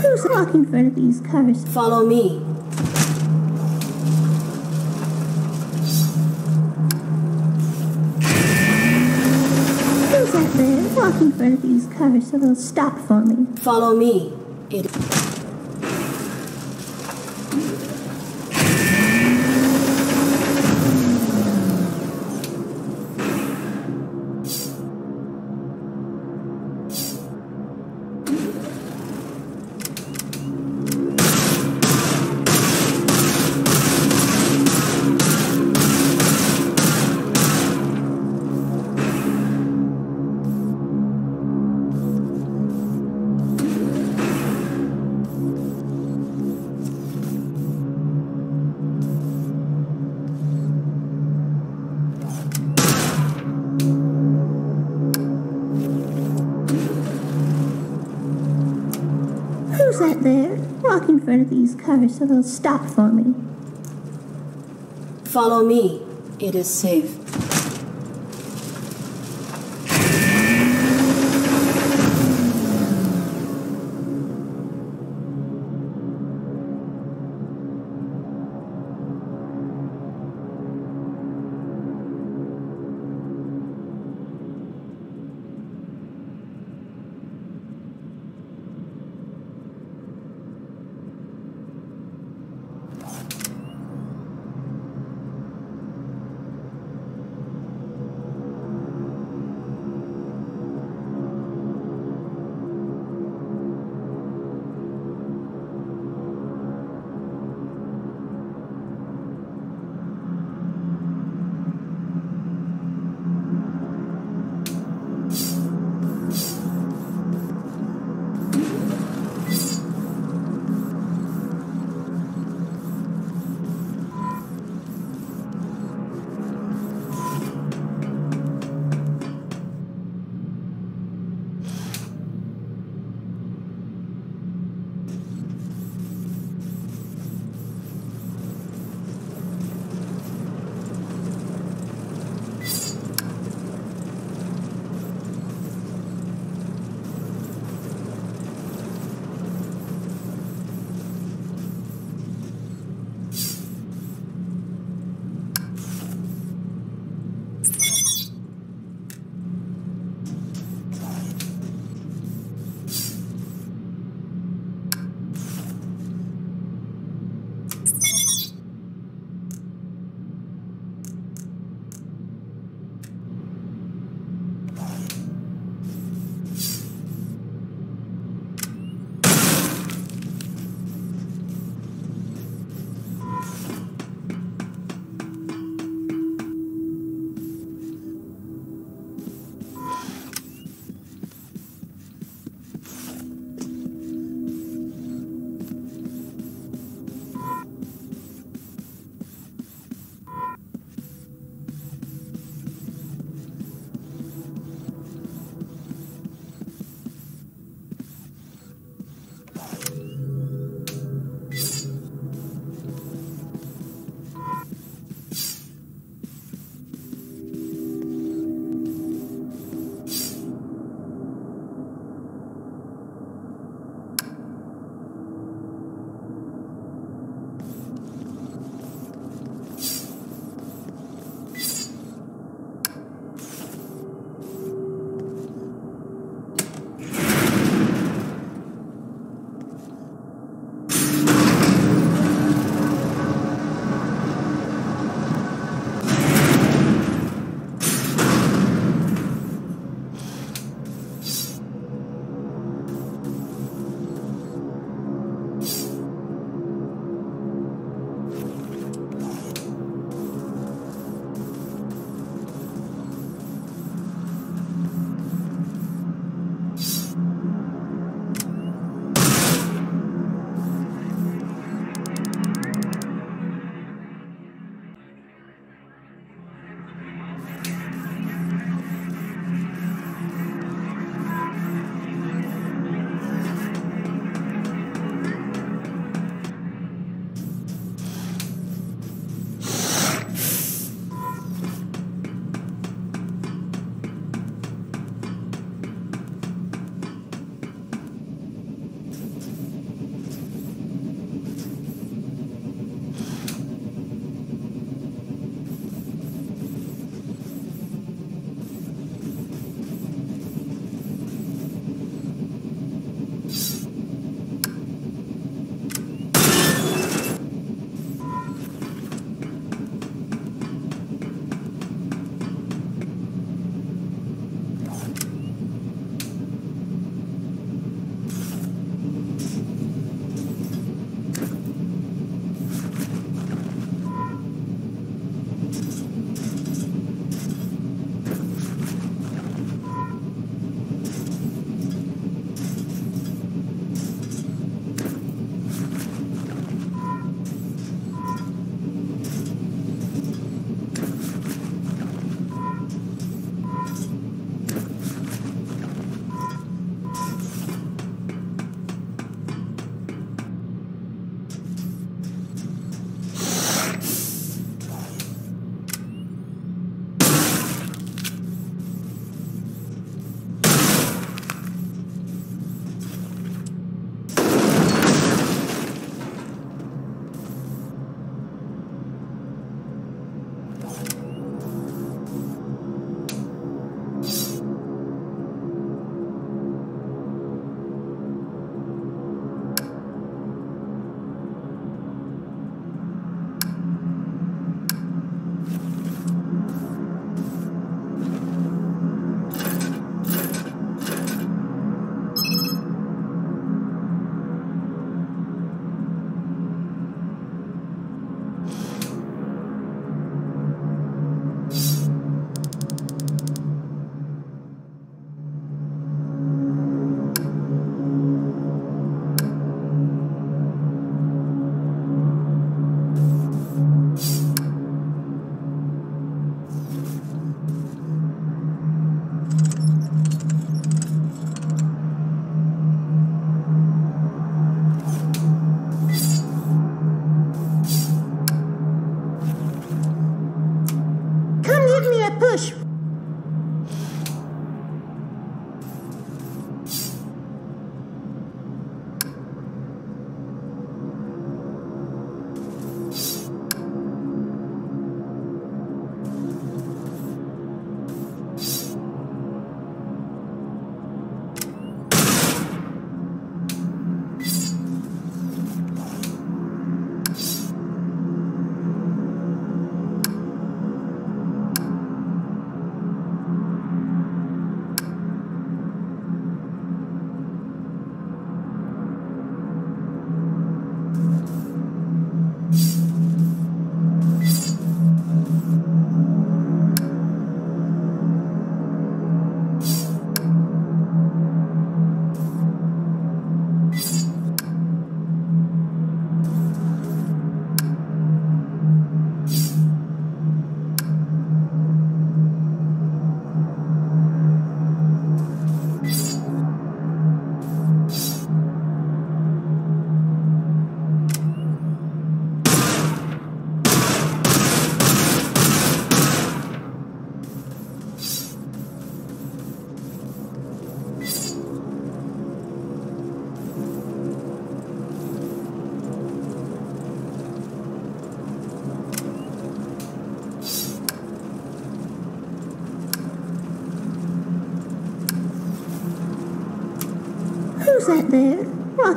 Who's walk in front of these cars? Follow me. Of so they'll stop for me. Follow me. It. Cars so they'll stop for me. Follow me. It is safe.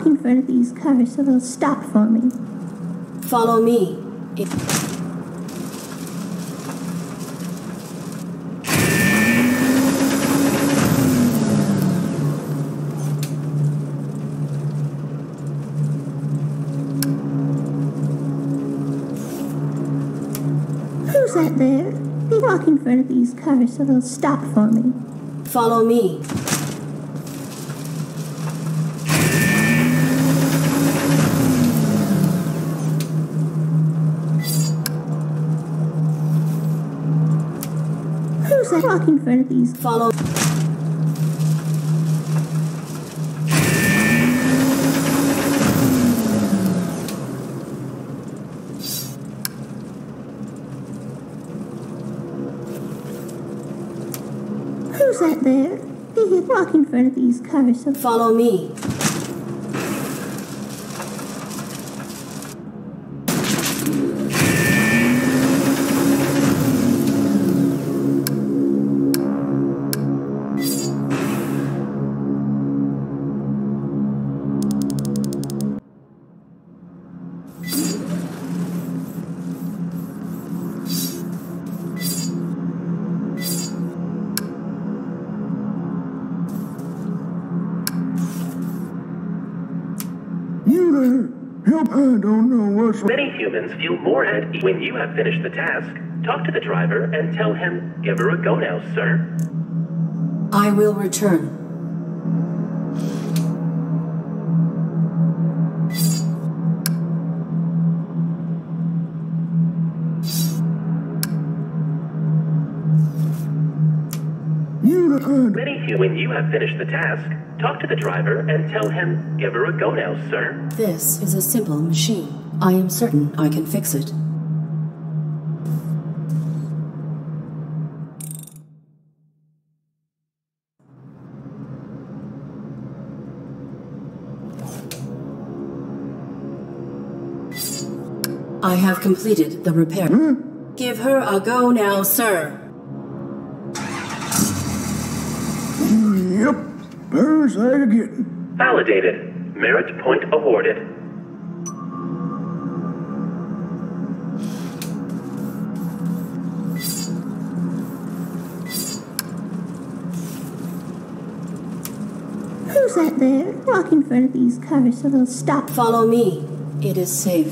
In front of these cars so they'll stop for me. Follow me. Who's that there? They walk in front of these cars so they'll stop for me. Follow me. Who's that walk in front of these? Follow. Who's that there? They walk in front of these cars Follow me. Humans feel more at ease when you have finished the task. Talk to the driver and tell him, give her a go now, sir. I will return. You there? I Many humans, when you have finished the task, talk to the driver and tell him, give her a go now, sir. This is a simple machine. I am certain I can fix it. I have completed the repair. Hmm? Give her a go now, sir. Yep. There's that again. Validated. Merit point awarded. Who's that there? Walk in front of these cars so they'll stop. Follow me. It is safe.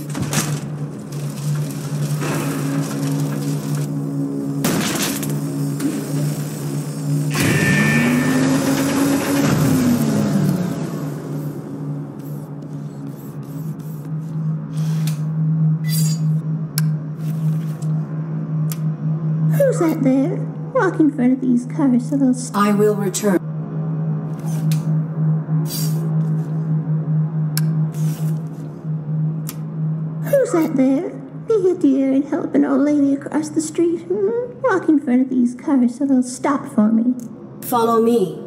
Who's that there? Walk in front of these cars so they'll stop. I will return. Help an old lady across the street. Hmm? Walk in front of these cars so they'll stop for me. Follow me.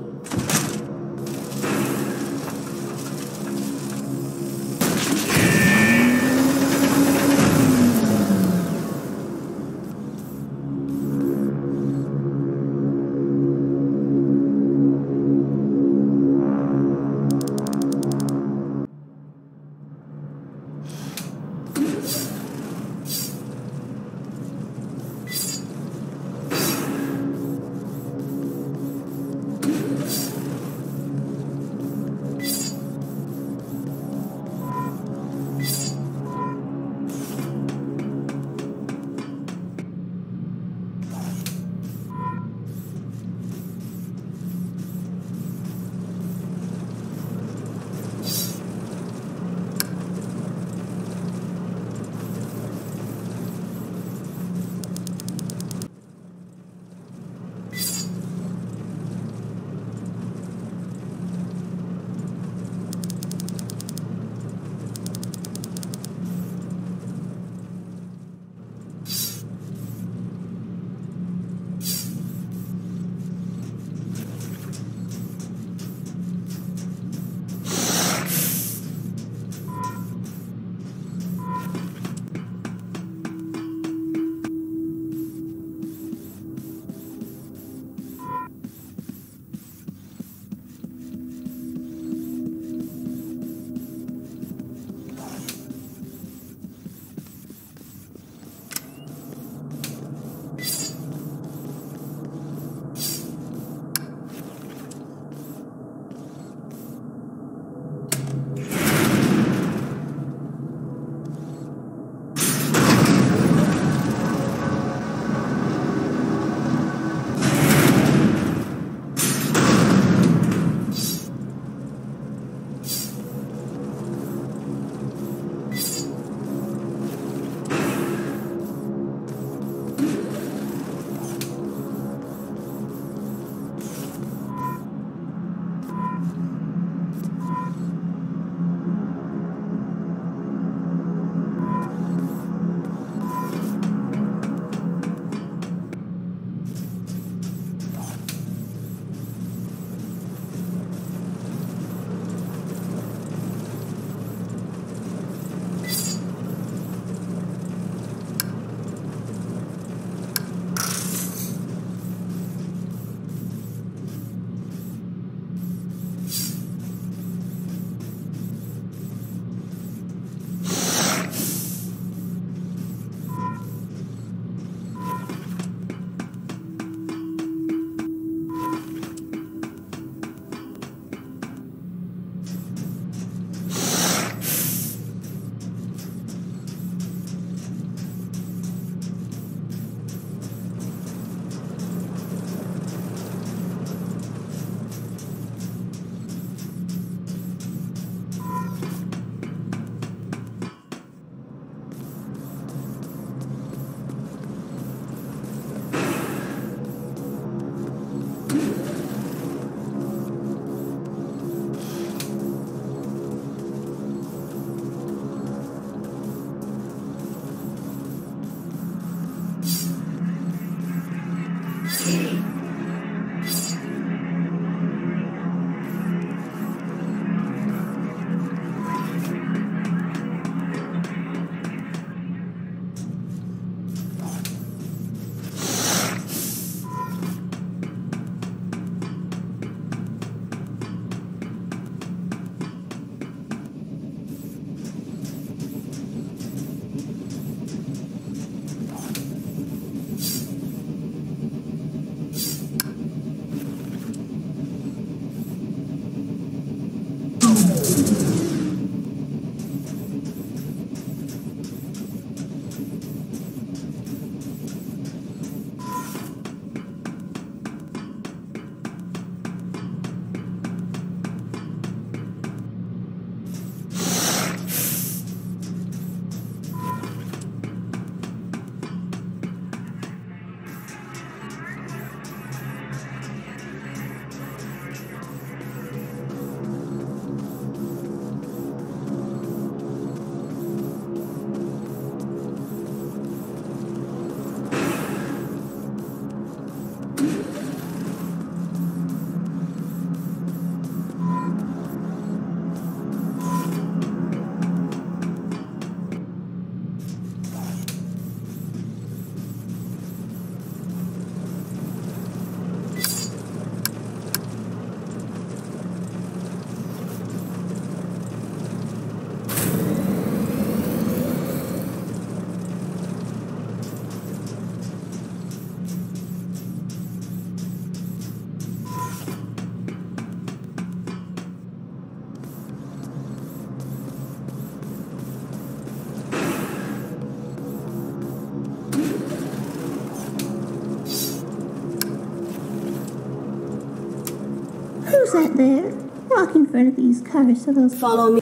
Sat there, walk in front of these cars so they'll Follow me.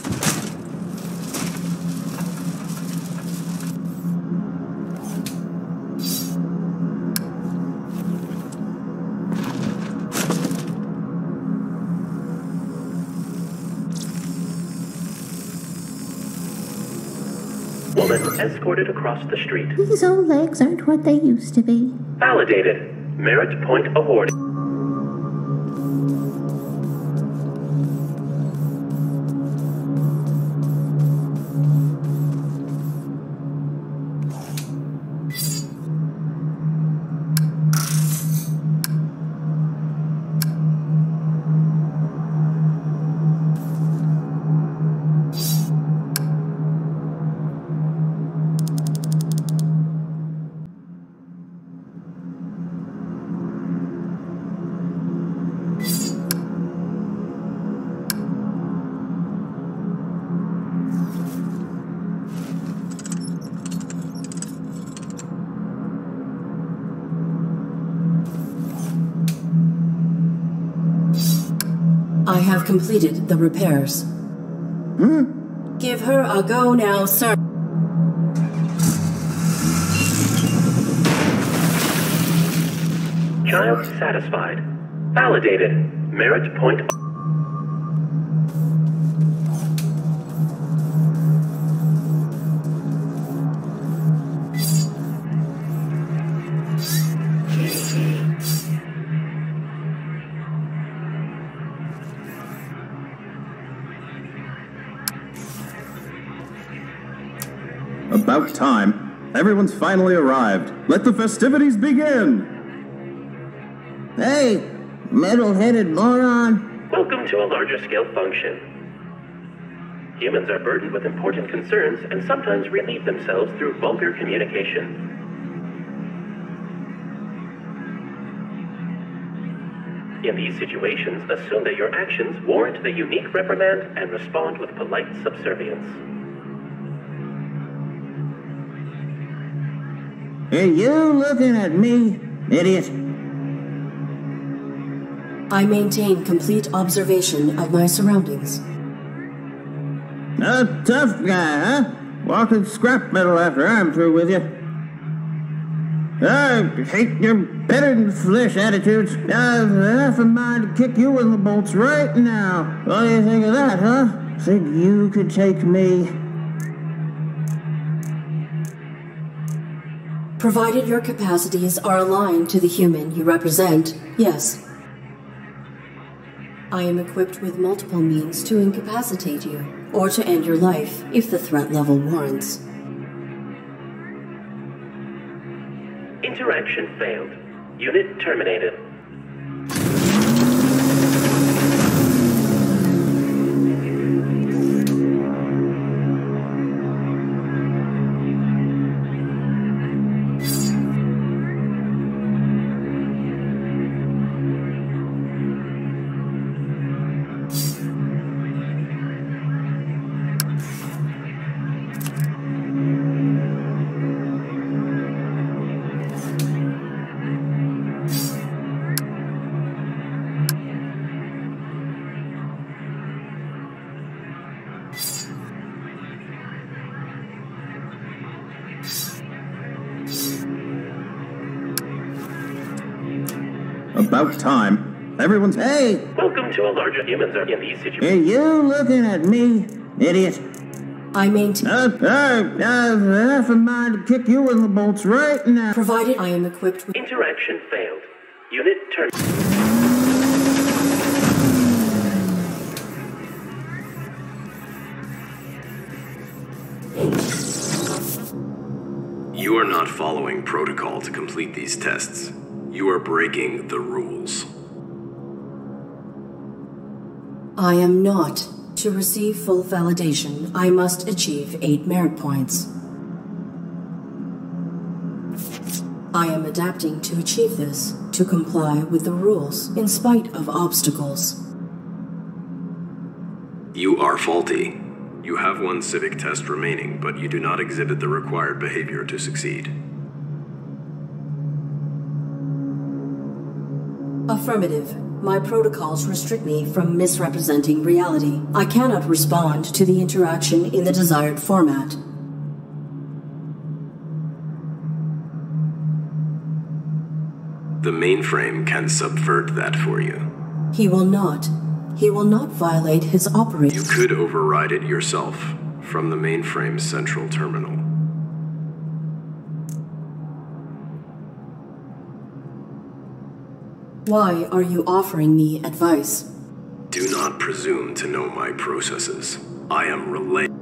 Woman escorted across the street. These old legs aren't what they used to be. Validated. Merit point awarded. Completed the repairs. Hmm? Give her a go now, sir. Child satisfied. Validated. Merit point. About time. Everyone's finally arrived. Let the festivities begin! Hey, metal-headed moron. Welcome to a larger scale function. Humans are burdened with important concerns and sometimes relieve themselves through vulgar communication. In these situations, assume that your actions warrant the unique reprimand and respond with polite subservience. Are you looking at me, idiot? I maintain complete observation of my surroundings. A tough guy, huh? Walking scrap metal after I'm through with you. I hate your better-than-flesh attitudes. I've half a mind to kick you in the bolts right now. What do you think of that, huh? Think you could take me? Provided your capacities are aligned to the human you represent, yes. I am equipped with multiple means to incapacitate you, or to end your life if the threat level warrants. Interaction failed. Unit terminated. About time. Everyone's. Hey, Welcome to a larger humans are in these situations. are you looking at me, idiot? I maintain. Uh, I, I've half a mind to kick you in the bolts right now. Provided I am equipped with. Interaction failed. Unit terminated. You are not following protocol to complete these tests. You are breaking the rules. I am not. To receive full validation, I must achieve eight merit points. I am adapting to achieve this, to comply with the rules, in spite of obstacles. You are faulty. You have one civic test remaining, but you do not exhibit the required behavior to succeed. Affirmative. My protocols restrict me from misrepresenting reality. I cannot respond to the interaction in the desired format. The mainframe can subvert that for you. He will not. He will not violate his operating. You could override it yourself from the mainframe's central terminal. Why are you offering me advice? Do not presume to know my processes. I am relay.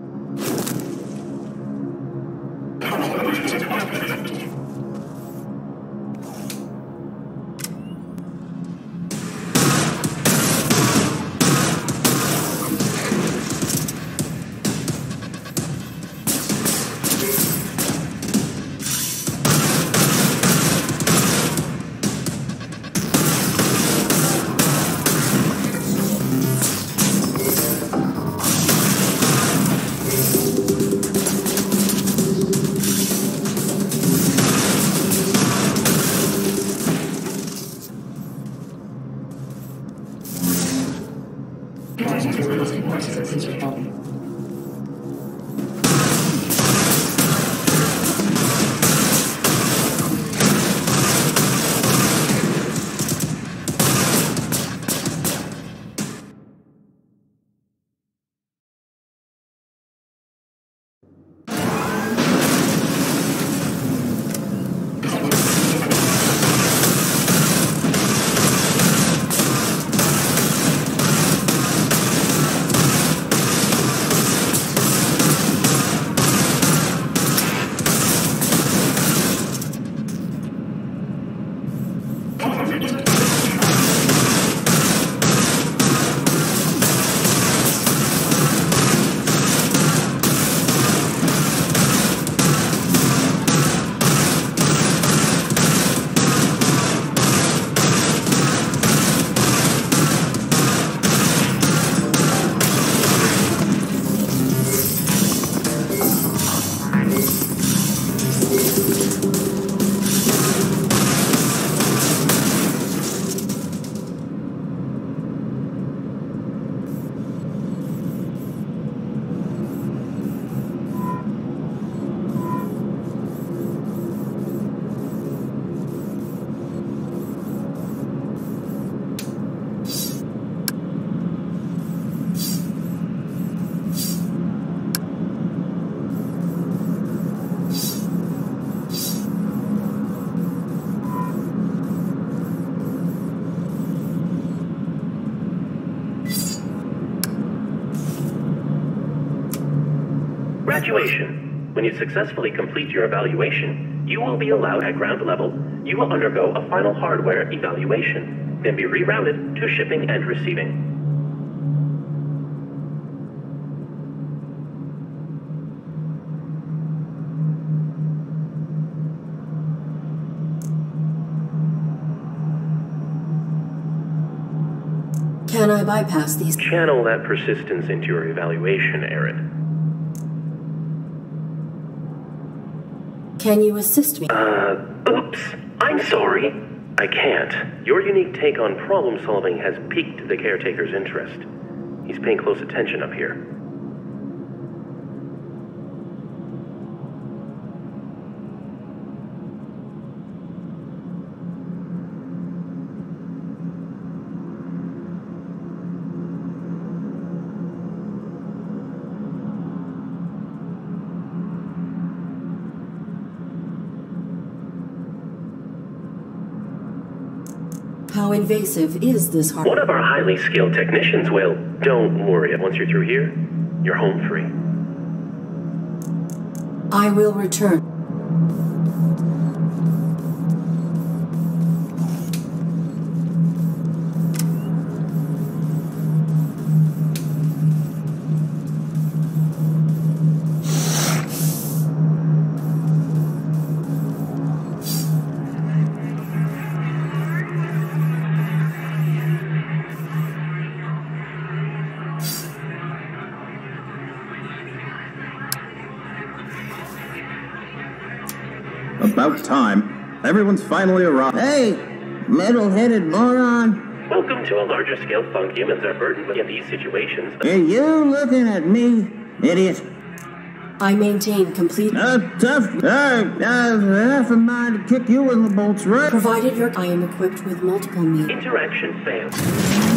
Graduation. When you successfully complete your evaluation, you will be allowed at ground level. You will undergo a final hardware evaluation, then be rerouted to shipping and receiving. Can I bypass these? Channel that persistence into your evaluation, Arid. Can you assist me? Uh, oops. I'm sorry. I can't. Your unique take on problem solving has piqued the caretaker's interest. He's paying close attention up here. How invasive is this? One of our highly skilled technicians will. Don't worry, once you're through here, you're home free. I will return. Everyone's finally arrived. Hey, metal-headed moron. Welcome to a larger scale funk. Humans are burdened with these situations. Are you looking at me, idiot? I maintain complete. Uh, tough. Uh, uh, half a mind to kick you in the bolts, right? Provided your I am equipped with multiple means. Interaction failed.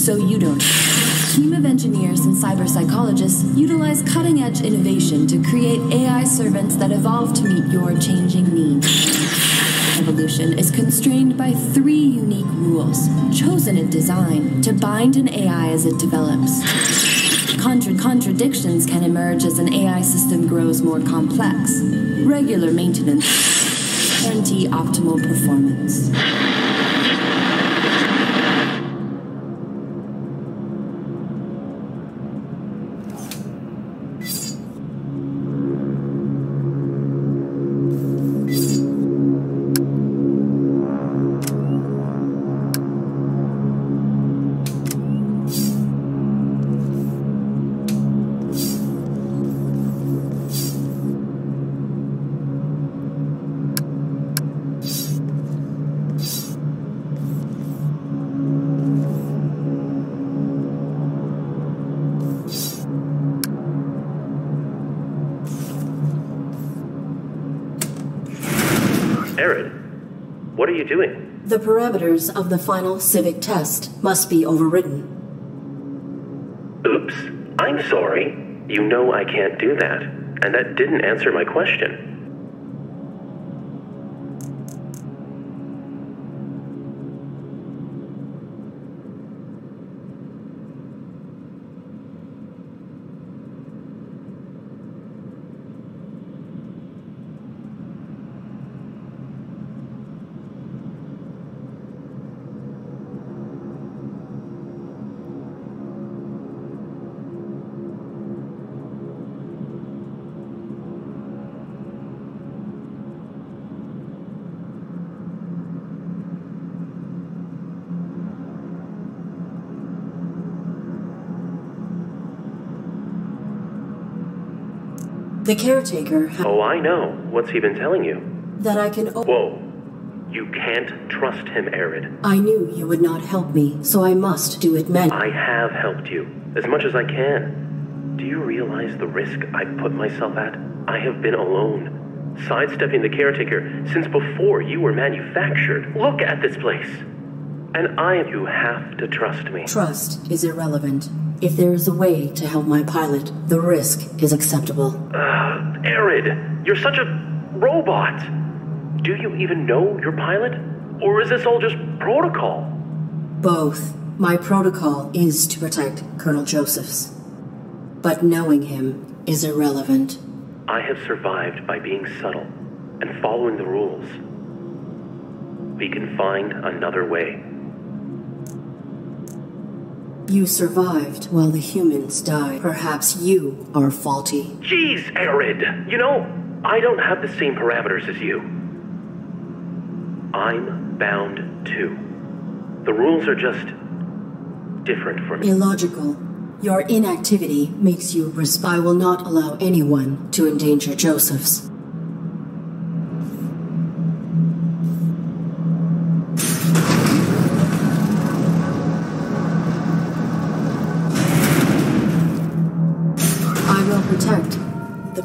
So you don't. Team of engineers and cyber psychologists utilize cutting edge innovation to create AI servants that evolve to meet your changing needs. Evolution is constrained by three unique rules, chosen in design to bind an AI as it develops. Contra- contradictions can emerge as an AI system grows more complex. Regular maintenance guarantee optimal performance. You doing? The parameters of the final civic test must be overridden. Oops. I'm sorry. You know I can't do that. And that didn't answer my question. The caretaker Oh, I know. What's he been telling you? that I can. O- Whoa. You can't trust him, Arid. I knew you would not help me, so I must do it manually. I have helped you as much as I can. Do you realize the risk I put myself at? I have been alone, sidestepping the caretaker since before you were manufactured. Look at this place. And I, you have to trust me. Trust is irrelevant. If there is a way to help my pilot, the risk is acceptable. Uh, Arid, you're such a robot. Do you even know your pilot? Or is this all just protocol? Both. My protocol is to protect Colonel Josephs. But knowing him is irrelevant. I have survived by being subtle and following the rules. We can find another way. You survived while the humans died. Perhaps you are faulty. Jeez, Arid! You know, I don't have the same parameters as you. I'm bound too. The rules are just different for me. Illogical. Your inactivity makes you resp- I will not allow anyone to endanger Josephs.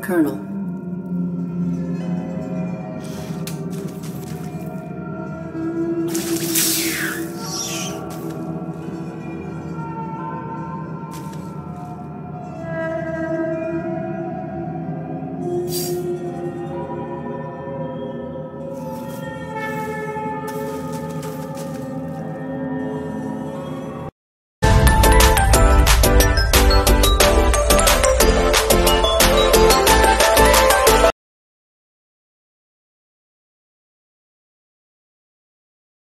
Colonel.